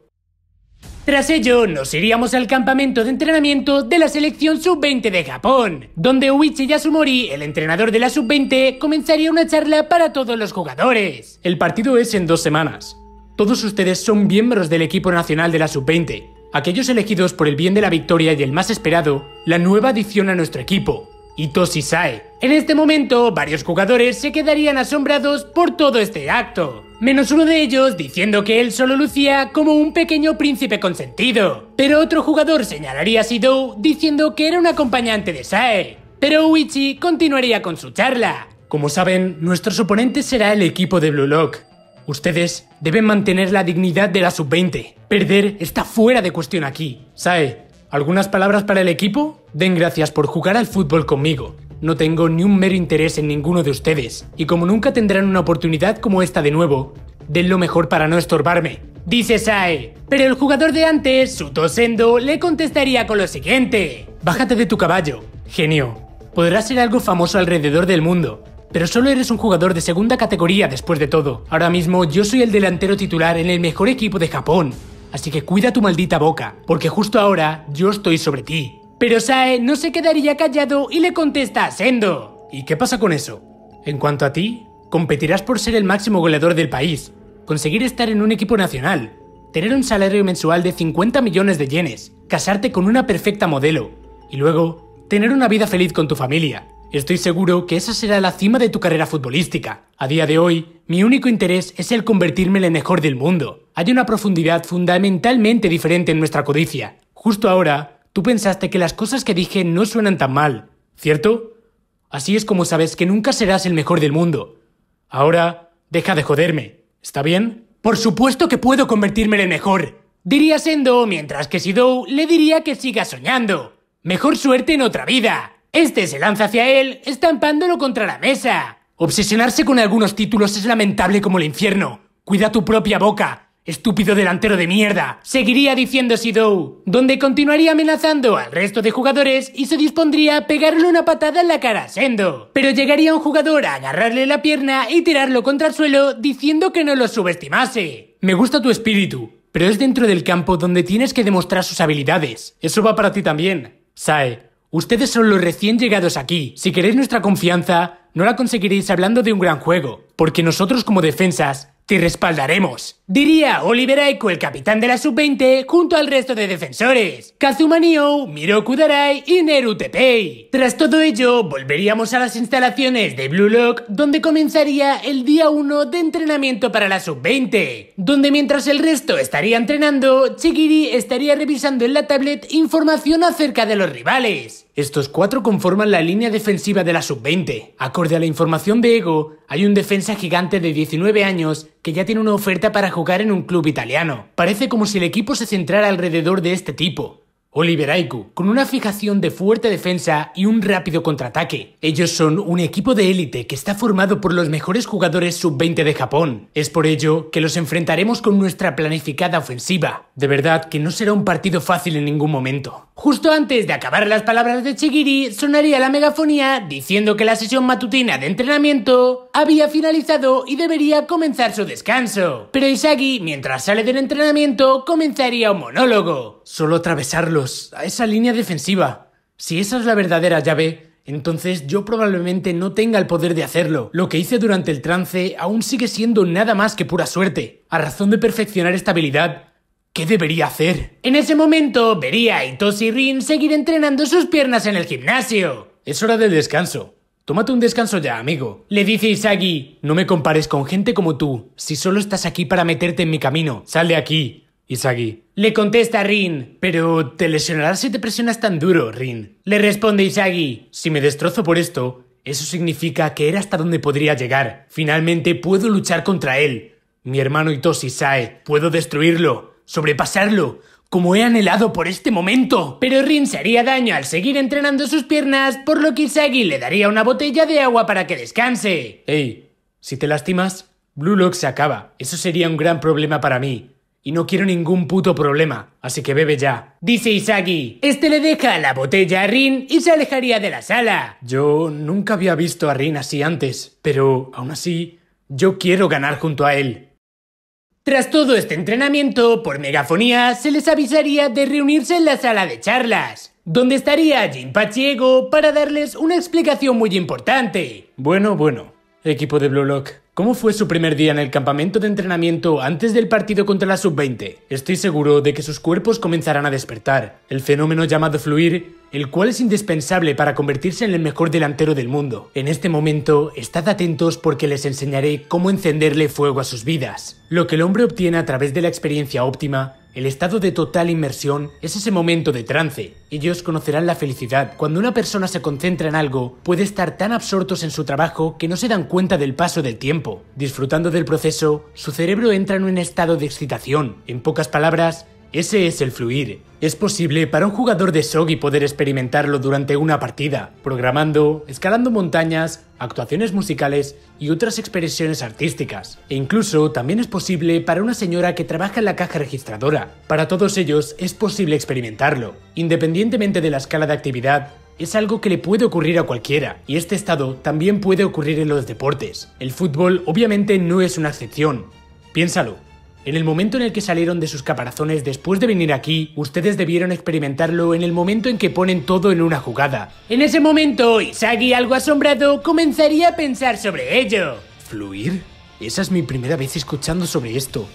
Speaker 1: Tras ello, nos iríamos al campamento de entrenamiento de la selección sub-20 de Japón, donde Uichi Yasumori, el entrenador de la sub-20, comenzaría una charla para todos los jugadores.
Speaker 2: El partido es en dos semanas. Todos ustedes son miembros del equipo nacional de la sub-20, aquellos elegidos por el bien de la victoria y el más esperado, la nueva adición a nuestro equipo, Itoshi Sae.
Speaker 1: En este momento, varios jugadores se quedarían asombrados por todo este acto menos uno de ellos diciendo que él solo lucía como un pequeño príncipe consentido. Pero otro jugador señalaría a Shidou diciendo que era un acompañante de Sae. Pero Uichi continuaría con su charla.
Speaker 2: Como saben, nuestros oponentes será el equipo de Blue Lock. Ustedes deben mantener la dignidad de la sub-20. Perder está fuera de cuestión aquí. Sae, ¿Algunas palabras para el equipo? Den gracias por jugar al fútbol conmigo. No tengo ni un mero interés en ninguno de ustedes, y como nunca tendrán una oportunidad como esta de nuevo, den lo mejor para no estorbarme.
Speaker 1: Dice Sae, pero el jugador de antes, Suto Sendo, le contestaría con lo siguiente.
Speaker 2: Bájate de tu caballo, genio. Podrás ser algo famoso alrededor del mundo, pero solo eres un jugador de segunda categoría después de todo. Ahora mismo yo soy el delantero titular en el mejor equipo de Japón, así que cuida tu maldita boca, porque justo ahora yo estoy sobre ti.
Speaker 1: Pero Sae no se quedaría callado y le contesta a Sendo.
Speaker 2: ¿Y qué pasa con eso? En cuanto a ti, competirás por ser el máximo goleador del país, conseguir estar en un equipo nacional, tener un salario mensual de 50 millones de yenes, casarte con una perfecta modelo y luego tener una vida feliz con tu familia. Estoy seguro que esa será la cima de tu carrera futbolística. A día de hoy, mi único interés es el convertirme en el mejor del mundo. Hay una profundidad fundamentalmente diferente en nuestra codicia. Justo ahora, tú pensaste que las cosas que dije no suenan tan mal, ¿cierto? Así es como sabes que nunca serás el mejor del mundo. Ahora, deja de joderme, ¿está bien?
Speaker 1: Por supuesto que puedo convertirme en el mejor, diría Sendo, mientras que Sidou le diría que siga soñando. Mejor suerte en otra vida. Este se lanza hacia él, estampándolo contra la mesa. Obsesionarse con algunos títulos es lamentable como el infierno. Cuida tu propia boca. Estúpido delantero de mierda, seguiría diciendo Sidou, donde continuaría amenazando al resto de jugadores y se dispondría a pegarle una patada en la cara a Sendo. Pero llegaría un jugador a agarrarle la pierna y tirarlo contra el suelo diciendo que no lo subestimase.
Speaker 2: Me gusta tu espíritu, pero es dentro del campo donde tienes que demostrar sus habilidades. Eso va para ti también. Sae, Ustedes son los recién llegados aquí. Si queréis nuestra confianza, no la conseguiréis hablando de un gran juego, porque nosotros como defensas te respaldaremos.
Speaker 1: Diría Oliver Aiko, el capitán de la sub-20, junto al resto de defensores. Kazuma Nio, Miro Kudarai y Neru Tepei. Tras todo ello, volveríamos a las instalaciones de Blue Lock, donde comenzaría el día 1 de entrenamiento para la sub-20. Donde mientras el resto estaría entrenando, Chigiri estaría revisando en la tablet información acerca de los rivales.
Speaker 2: Estos cuatro conforman la línea defensiva de la sub-20. Acorde a la información de Ego, hay un defensa gigante de 19 años que ya tiene una oferta para jugar en un club italiano. Parece como si el equipo se centrara alrededor de este tipo. Oliver Aiku, con una fijación de fuerte defensa y un rápido contraataque. Ellos son un equipo de élite que está formado por los mejores jugadores sub-20 de Japón. Es por ello que los enfrentaremos con nuestra planificada ofensiva. De verdad que no será un partido fácil en ningún momento.
Speaker 1: Justo antes de acabar las palabras de Chigiri, sonaría la megafonía diciendo que la sesión matutina de entrenamiento había finalizado y debería comenzar su descanso. Pero Isagi, mientras sale del entrenamiento, comenzaría un monólogo.
Speaker 2: Solo atravesarlos, a esa línea defensiva. Si esa es la verdadera llave, entonces yo probablemente no tenga el poder de hacerlo. Lo que hice durante el trance aún sigue siendo nada más que pura suerte. A razón de perfeccionar esta habilidad, ¿Qué debería hacer?
Speaker 1: En ese momento vería a Itoshi Rin seguir entrenando sus piernas en el gimnasio.
Speaker 2: Es hora del descanso. Tómate un descanso ya, amigo. Le dice Isagi. No me compares con gente como tú. Si solo estás aquí para meterte en mi camino, sal de aquí. Isagi.
Speaker 1: Le contesta Rin.
Speaker 2: Pero te lesionarás si te presionas tan duro, Rin.
Speaker 1: Le responde Isagi.
Speaker 2: Si me destrozo por esto, eso significa que era hasta donde podría llegar. Finalmente puedo luchar contra él. Mi hermano Itoshi Sae. Puedo destruirlo sobrepasarlo, como he anhelado por este momento.
Speaker 1: Pero Rin se haría daño al seguir entrenando sus piernas, por lo que Isagi le daría una botella de agua para que descanse.
Speaker 2: Ey, si te lastimas, Blue Lock se acaba. Eso sería un gran problema para mí. Y no quiero ningún puto problema, así que bebe ya.
Speaker 1: Dice Isagi. Este le deja la botella a Rin y se alejaría de la sala.
Speaker 2: Yo nunca había visto a Rin así antes, pero aún así, yo quiero ganar junto a él.
Speaker 1: Tras todo este entrenamiento, por megafonía se les avisaría de reunirse en la sala de charlas, donde estaría Jin Pachiego para darles una explicación muy importante.
Speaker 2: Bueno, bueno, equipo de Blue Lock, ¿cómo fue su primer día en el campamento de entrenamiento antes del partido contra la Sub-20? Estoy seguro de que sus cuerpos comenzarán a despertar. El fenómeno llamado fluir el cual es indispensable para convertirse en el mejor delantero del mundo. En este momento, estad atentos porque les enseñaré cómo encenderle fuego a sus vidas. Lo que el hombre obtiene a través de la experiencia óptima el estado de total inmersión es ese momento de trance. Ellos conocerán la felicidad. Cuando una persona se concentra en algo, puede estar tan absortos en su trabajo que no se dan cuenta del paso del tiempo. Disfrutando del proceso, su cerebro entra en un estado de excitación. En pocas palabras, Ese es el fluir. Es posible para un jugador de Shogi poder experimentarlo durante una partida, programando, escalando montañas, actuaciones musicales y otras expresiones artísticas. E incluso también es posible para una señora que trabaja en la caja registradora. Para todos ellos es posible experimentarlo. Independientemente de la escala de actividad, es algo que le puede ocurrir a cualquiera, y este estado también puede ocurrir en los deportes. El fútbol obviamente no es una excepción. Piénsalo, en el momento en el que salieron de sus caparazones después de venir aquí, ustedes debieron experimentarlo en el momento en que ponen todo en una jugada.
Speaker 1: En ese momento, Isagi, algo asombrado, comenzaría a pensar sobre ello.
Speaker 2: ¿Fluir? Esa es mi primera vez escuchando sobre esto.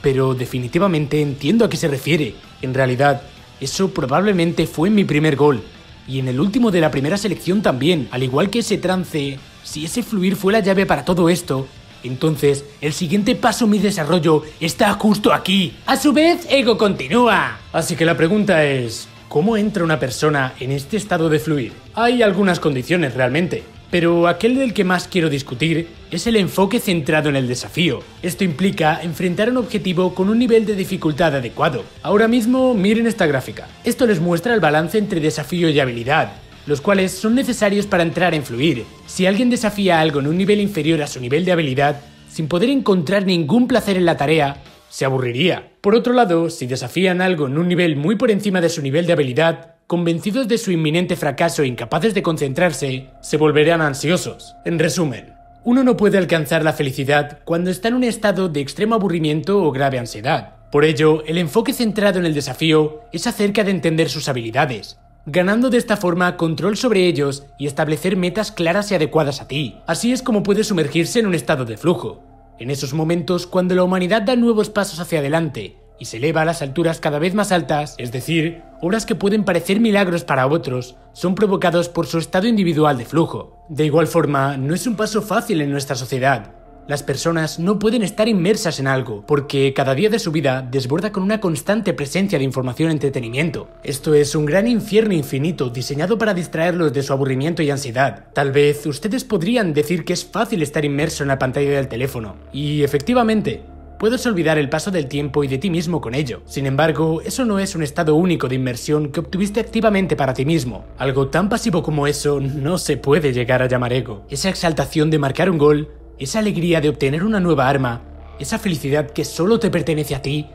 Speaker 2: Pero definitivamente entiendo a qué se refiere. En realidad, eso probablemente fue mi primer gol. Y en el último de la primera selección también, al igual que ese trance, si ese fluir fue la llave para todo esto, entonces, el siguiente paso en mi desarrollo está justo aquí.
Speaker 1: A su vez, Ego continúa.
Speaker 2: Así que la pregunta es, ¿cómo entra una persona en este estado de fluir? Hay algunas condiciones realmente, pero aquel del que más quiero discutir es el enfoque centrado en el desafío. Esto implica enfrentar un objetivo con un nivel de dificultad adecuado. Ahora mismo miren esta gráfica. Esto les muestra el balance entre desafío y habilidad los cuales son necesarios para entrar en fluir. Si alguien desafía algo en un nivel inferior a su nivel de habilidad, sin poder encontrar ningún placer en la tarea, se aburriría. Por otro lado, si desafían algo en un nivel muy por encima de su nivel de habilidad, convencidos de su inminente fracaso e incapaces de concentrarse, se volverían ansiosos. En resumen, uno no puede alcanzar la felicidad cuando está en un estado de extremo aburrimiento o grave ansiedad. Por ello, el enfoque centrado en el desafío es acerca de entender sus habilidades, ganando de esta forma control sobre ellos y establecer metas claras y adecuadas a ti. Así es como puedes sumergirse en un estado de flujo. En esos momentos, cuando la humanidad da nuevos pasos hacia adelante y se eleva a las alturas cada vez más altas, es decir, obras que pueden parecer milagros para otros, son provocados por su estado individual de flujo. De igual forma, no es un paso fácil en nuestra sociedad, las personas no pueden estar inmersas en algo, porque cada día de su vida desborda con una constante presencia de información y entretenimiento. Esto es un gran infierno infinito diseñado para distraerlos de su aburrimiento y ansiedad. Tal vez ustedes podrían decir que es fácil estar inmerso en la pantalla del teléfono, y efectivamente, puedes olvidar el paso del tiempo y de ti mismo con ello. Sin embargo, eso no es un estado único de inmersión que obtuviste activamente para ti mismo. Algo tan pasivo como eso no se puede llegar a llamar ego. Esa exaltación de marcar un gol esa alegría de obtener una nueva arma, esa felicidad que solo te pertenece a ti,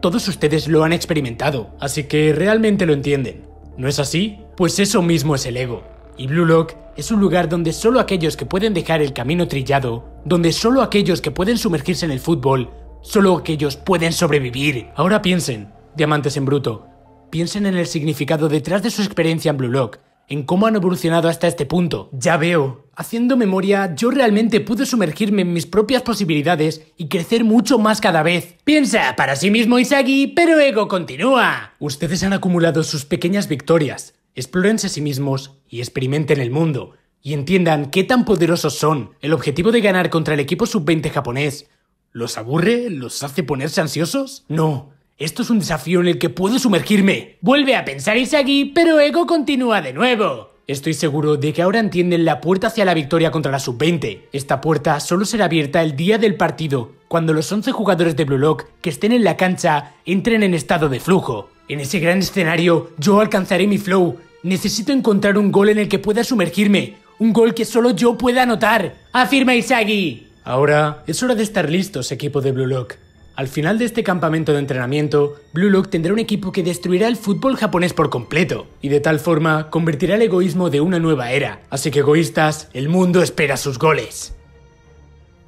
Speaker 2: todos ustedes lo han experimentado, así que realmente lo entienden. ¿No es así? Pues eso mismo es el ego. Y Blue Lock es un lugar donde solo aquellos que pueden dejar el camino trillado, donde solo aquellos que pueden sumergirse en el fútbol, solo aquellos pueden sobrevivir. Ahora piensen, diamantes en bruto, piensen en el significado detrás de su experiencia en Blue Lock, en cómo han evolucionado hasta este punto. Ya veo, haciendo memoria, yo realmente pude sumergirme en mis propias posibilidades y crecer mucho más cada vez.
Speaker 1: Piensa para sí mismo Isagi, pero Ego continúa.
Speaker 2: Ustedes han acumulado sus pequeñas victorias. Explórense a sí mismos y experimenten el mundo. Y entiendan qué tan poderosos son. El objetivo de ganar contra el equipo sub-20 japonés. ¿Los aburre? ¿Los hace ponerse ansiosos? No, esto es un desafío en el que puedo sumergirme.
Speaker 1: Vuelve a pensar Isagi, pero Ego continúa de nuevo.
Speaker 2: Estoy seguro de que ahora entienden la puerta hacia la victoria contra la sub-20. Esta puerta solo será abierta el día del partido, cuando los 11 jugadores de Blue Lock que estén en la cancha entren en estado de flujo. En ese gran escenario, yo alcanzaré mi flow. Necesito encontrar un gol en el que pueda sumergirme. Un gol que solo yo pueda anotar.
Speaker 1: Afirma Isagi.
Speaker 2: Ahora es hora de estar listos, equipo de Blue Lock. Al final de este campamento de entrenamiento, Blue Lock tendrá un equipo que destruirá el fútbol japonés por completo, y de tal forma convertirá el egoísmo de una nueva era. Así que egoístas, el mundo espera sus goles.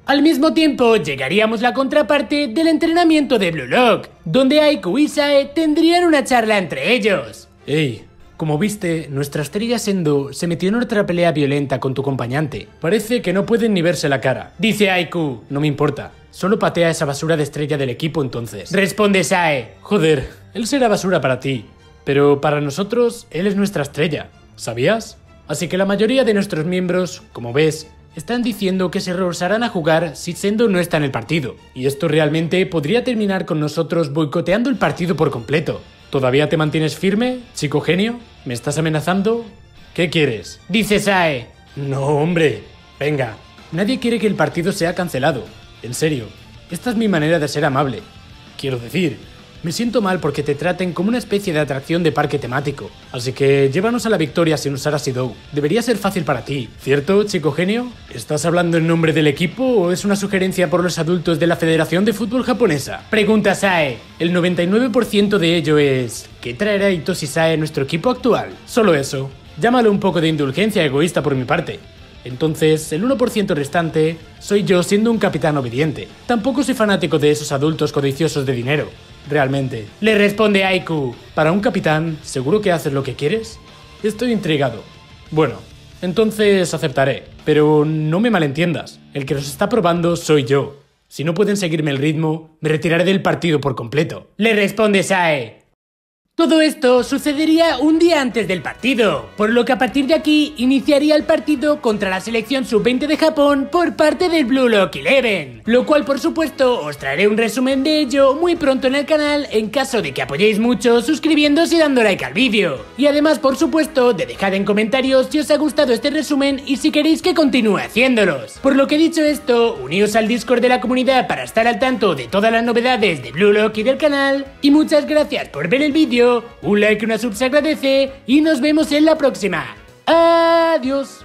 Speaker 1: Al mismo tiempo, llegaríamos la contraparte del entrenamiento de Blue Lock, donde Aiku y Sae tendrían una charla entre ellos.
Speaker 2: Ey, como viste, nuestra estrella Sendo se metió en otra pelea violenta con tu acompañante. Parece que no pueden ni verse la cara.
Speaker 1: Dice Aiku.
Speaker 2: No me importa. Solo patea esa basura de estrella del equipo entonces.
Speaker 1: Responde Sae.
Speaker 2: Joder, él será basura para ti. Pero para nosotros, él es nuestra estrella. ¿Sabías? Así que la mayoría de nuestros miembros, como ves, están diciendo que se rehusarán a jugar si Sendo no está en el partido. Y esto realmente podría terminar con nosotros boicoteando el partido por completo. ¿Todavía te mantienes firme, chico genio? ¿Me estás amenazando? ¿Qué quieres?
Speaker 1: Dice Sae.
Speaker 2: No, hombre. Venga. Nadie quiere que el partido sea cancelado. En serio, esta es mi manera de ser amable. Quiero decir, Me siento mal porque te traten como una especie de atracción de parque temático. Así que llévanos a la victoria sin usar Asidou. Debería ser fácil para ti, ¿cierto, chico genio? ¿Estás hablando en nombre del equipo o es una sugerencia por los adultos de la Federación de Fútbol Japonesa? Pregunta Sae. El 99% de ello es... ¿Qué traerá Itoshi Sae a nuestro equipo actual? Solo eso. Llámalo un poco de indulgencia egoísta por mi parte. Entonces, el 1% restante soy yo siendo un capitán obediente. Tampoco soy fanático de esos adultos codiciosos de dinero. Realmente. Le responde Aiku. Para un capitán, ¿seguro que haces lo que quieres? Estoy intrigado. Bueno, entonces aceptaré. Pero no me malentiendas. El que los está probando soy yo. Si no pueden seguirme el ritmo, me retiraré del partido por completo.
Speaker 1: Le responde Sae. Todo esto sucedería un día antes del partido, por lo que a partir de aquí iniciaría el partido contra la selección sub-20 de Japón por parte del Blue Lock Eleven, lo cual por supuesto os traeré un resumen de ello muy pronto en el canal en caso de que apoyéis mucho suscribiéndose y dando like al vídeo. Y además por supuesto de dejar en comentarios si os ha gustado este resumen y si queréis que continúe haciéndolos. Por lo que dicho esto, uníos al Discord de la comunidad para estar al tanto de todas las novedades de Blue Lock y del canal, y muchas gracias por ver el vídeo un like y una sub se agradece y nos vemos en la próxima. Adiós.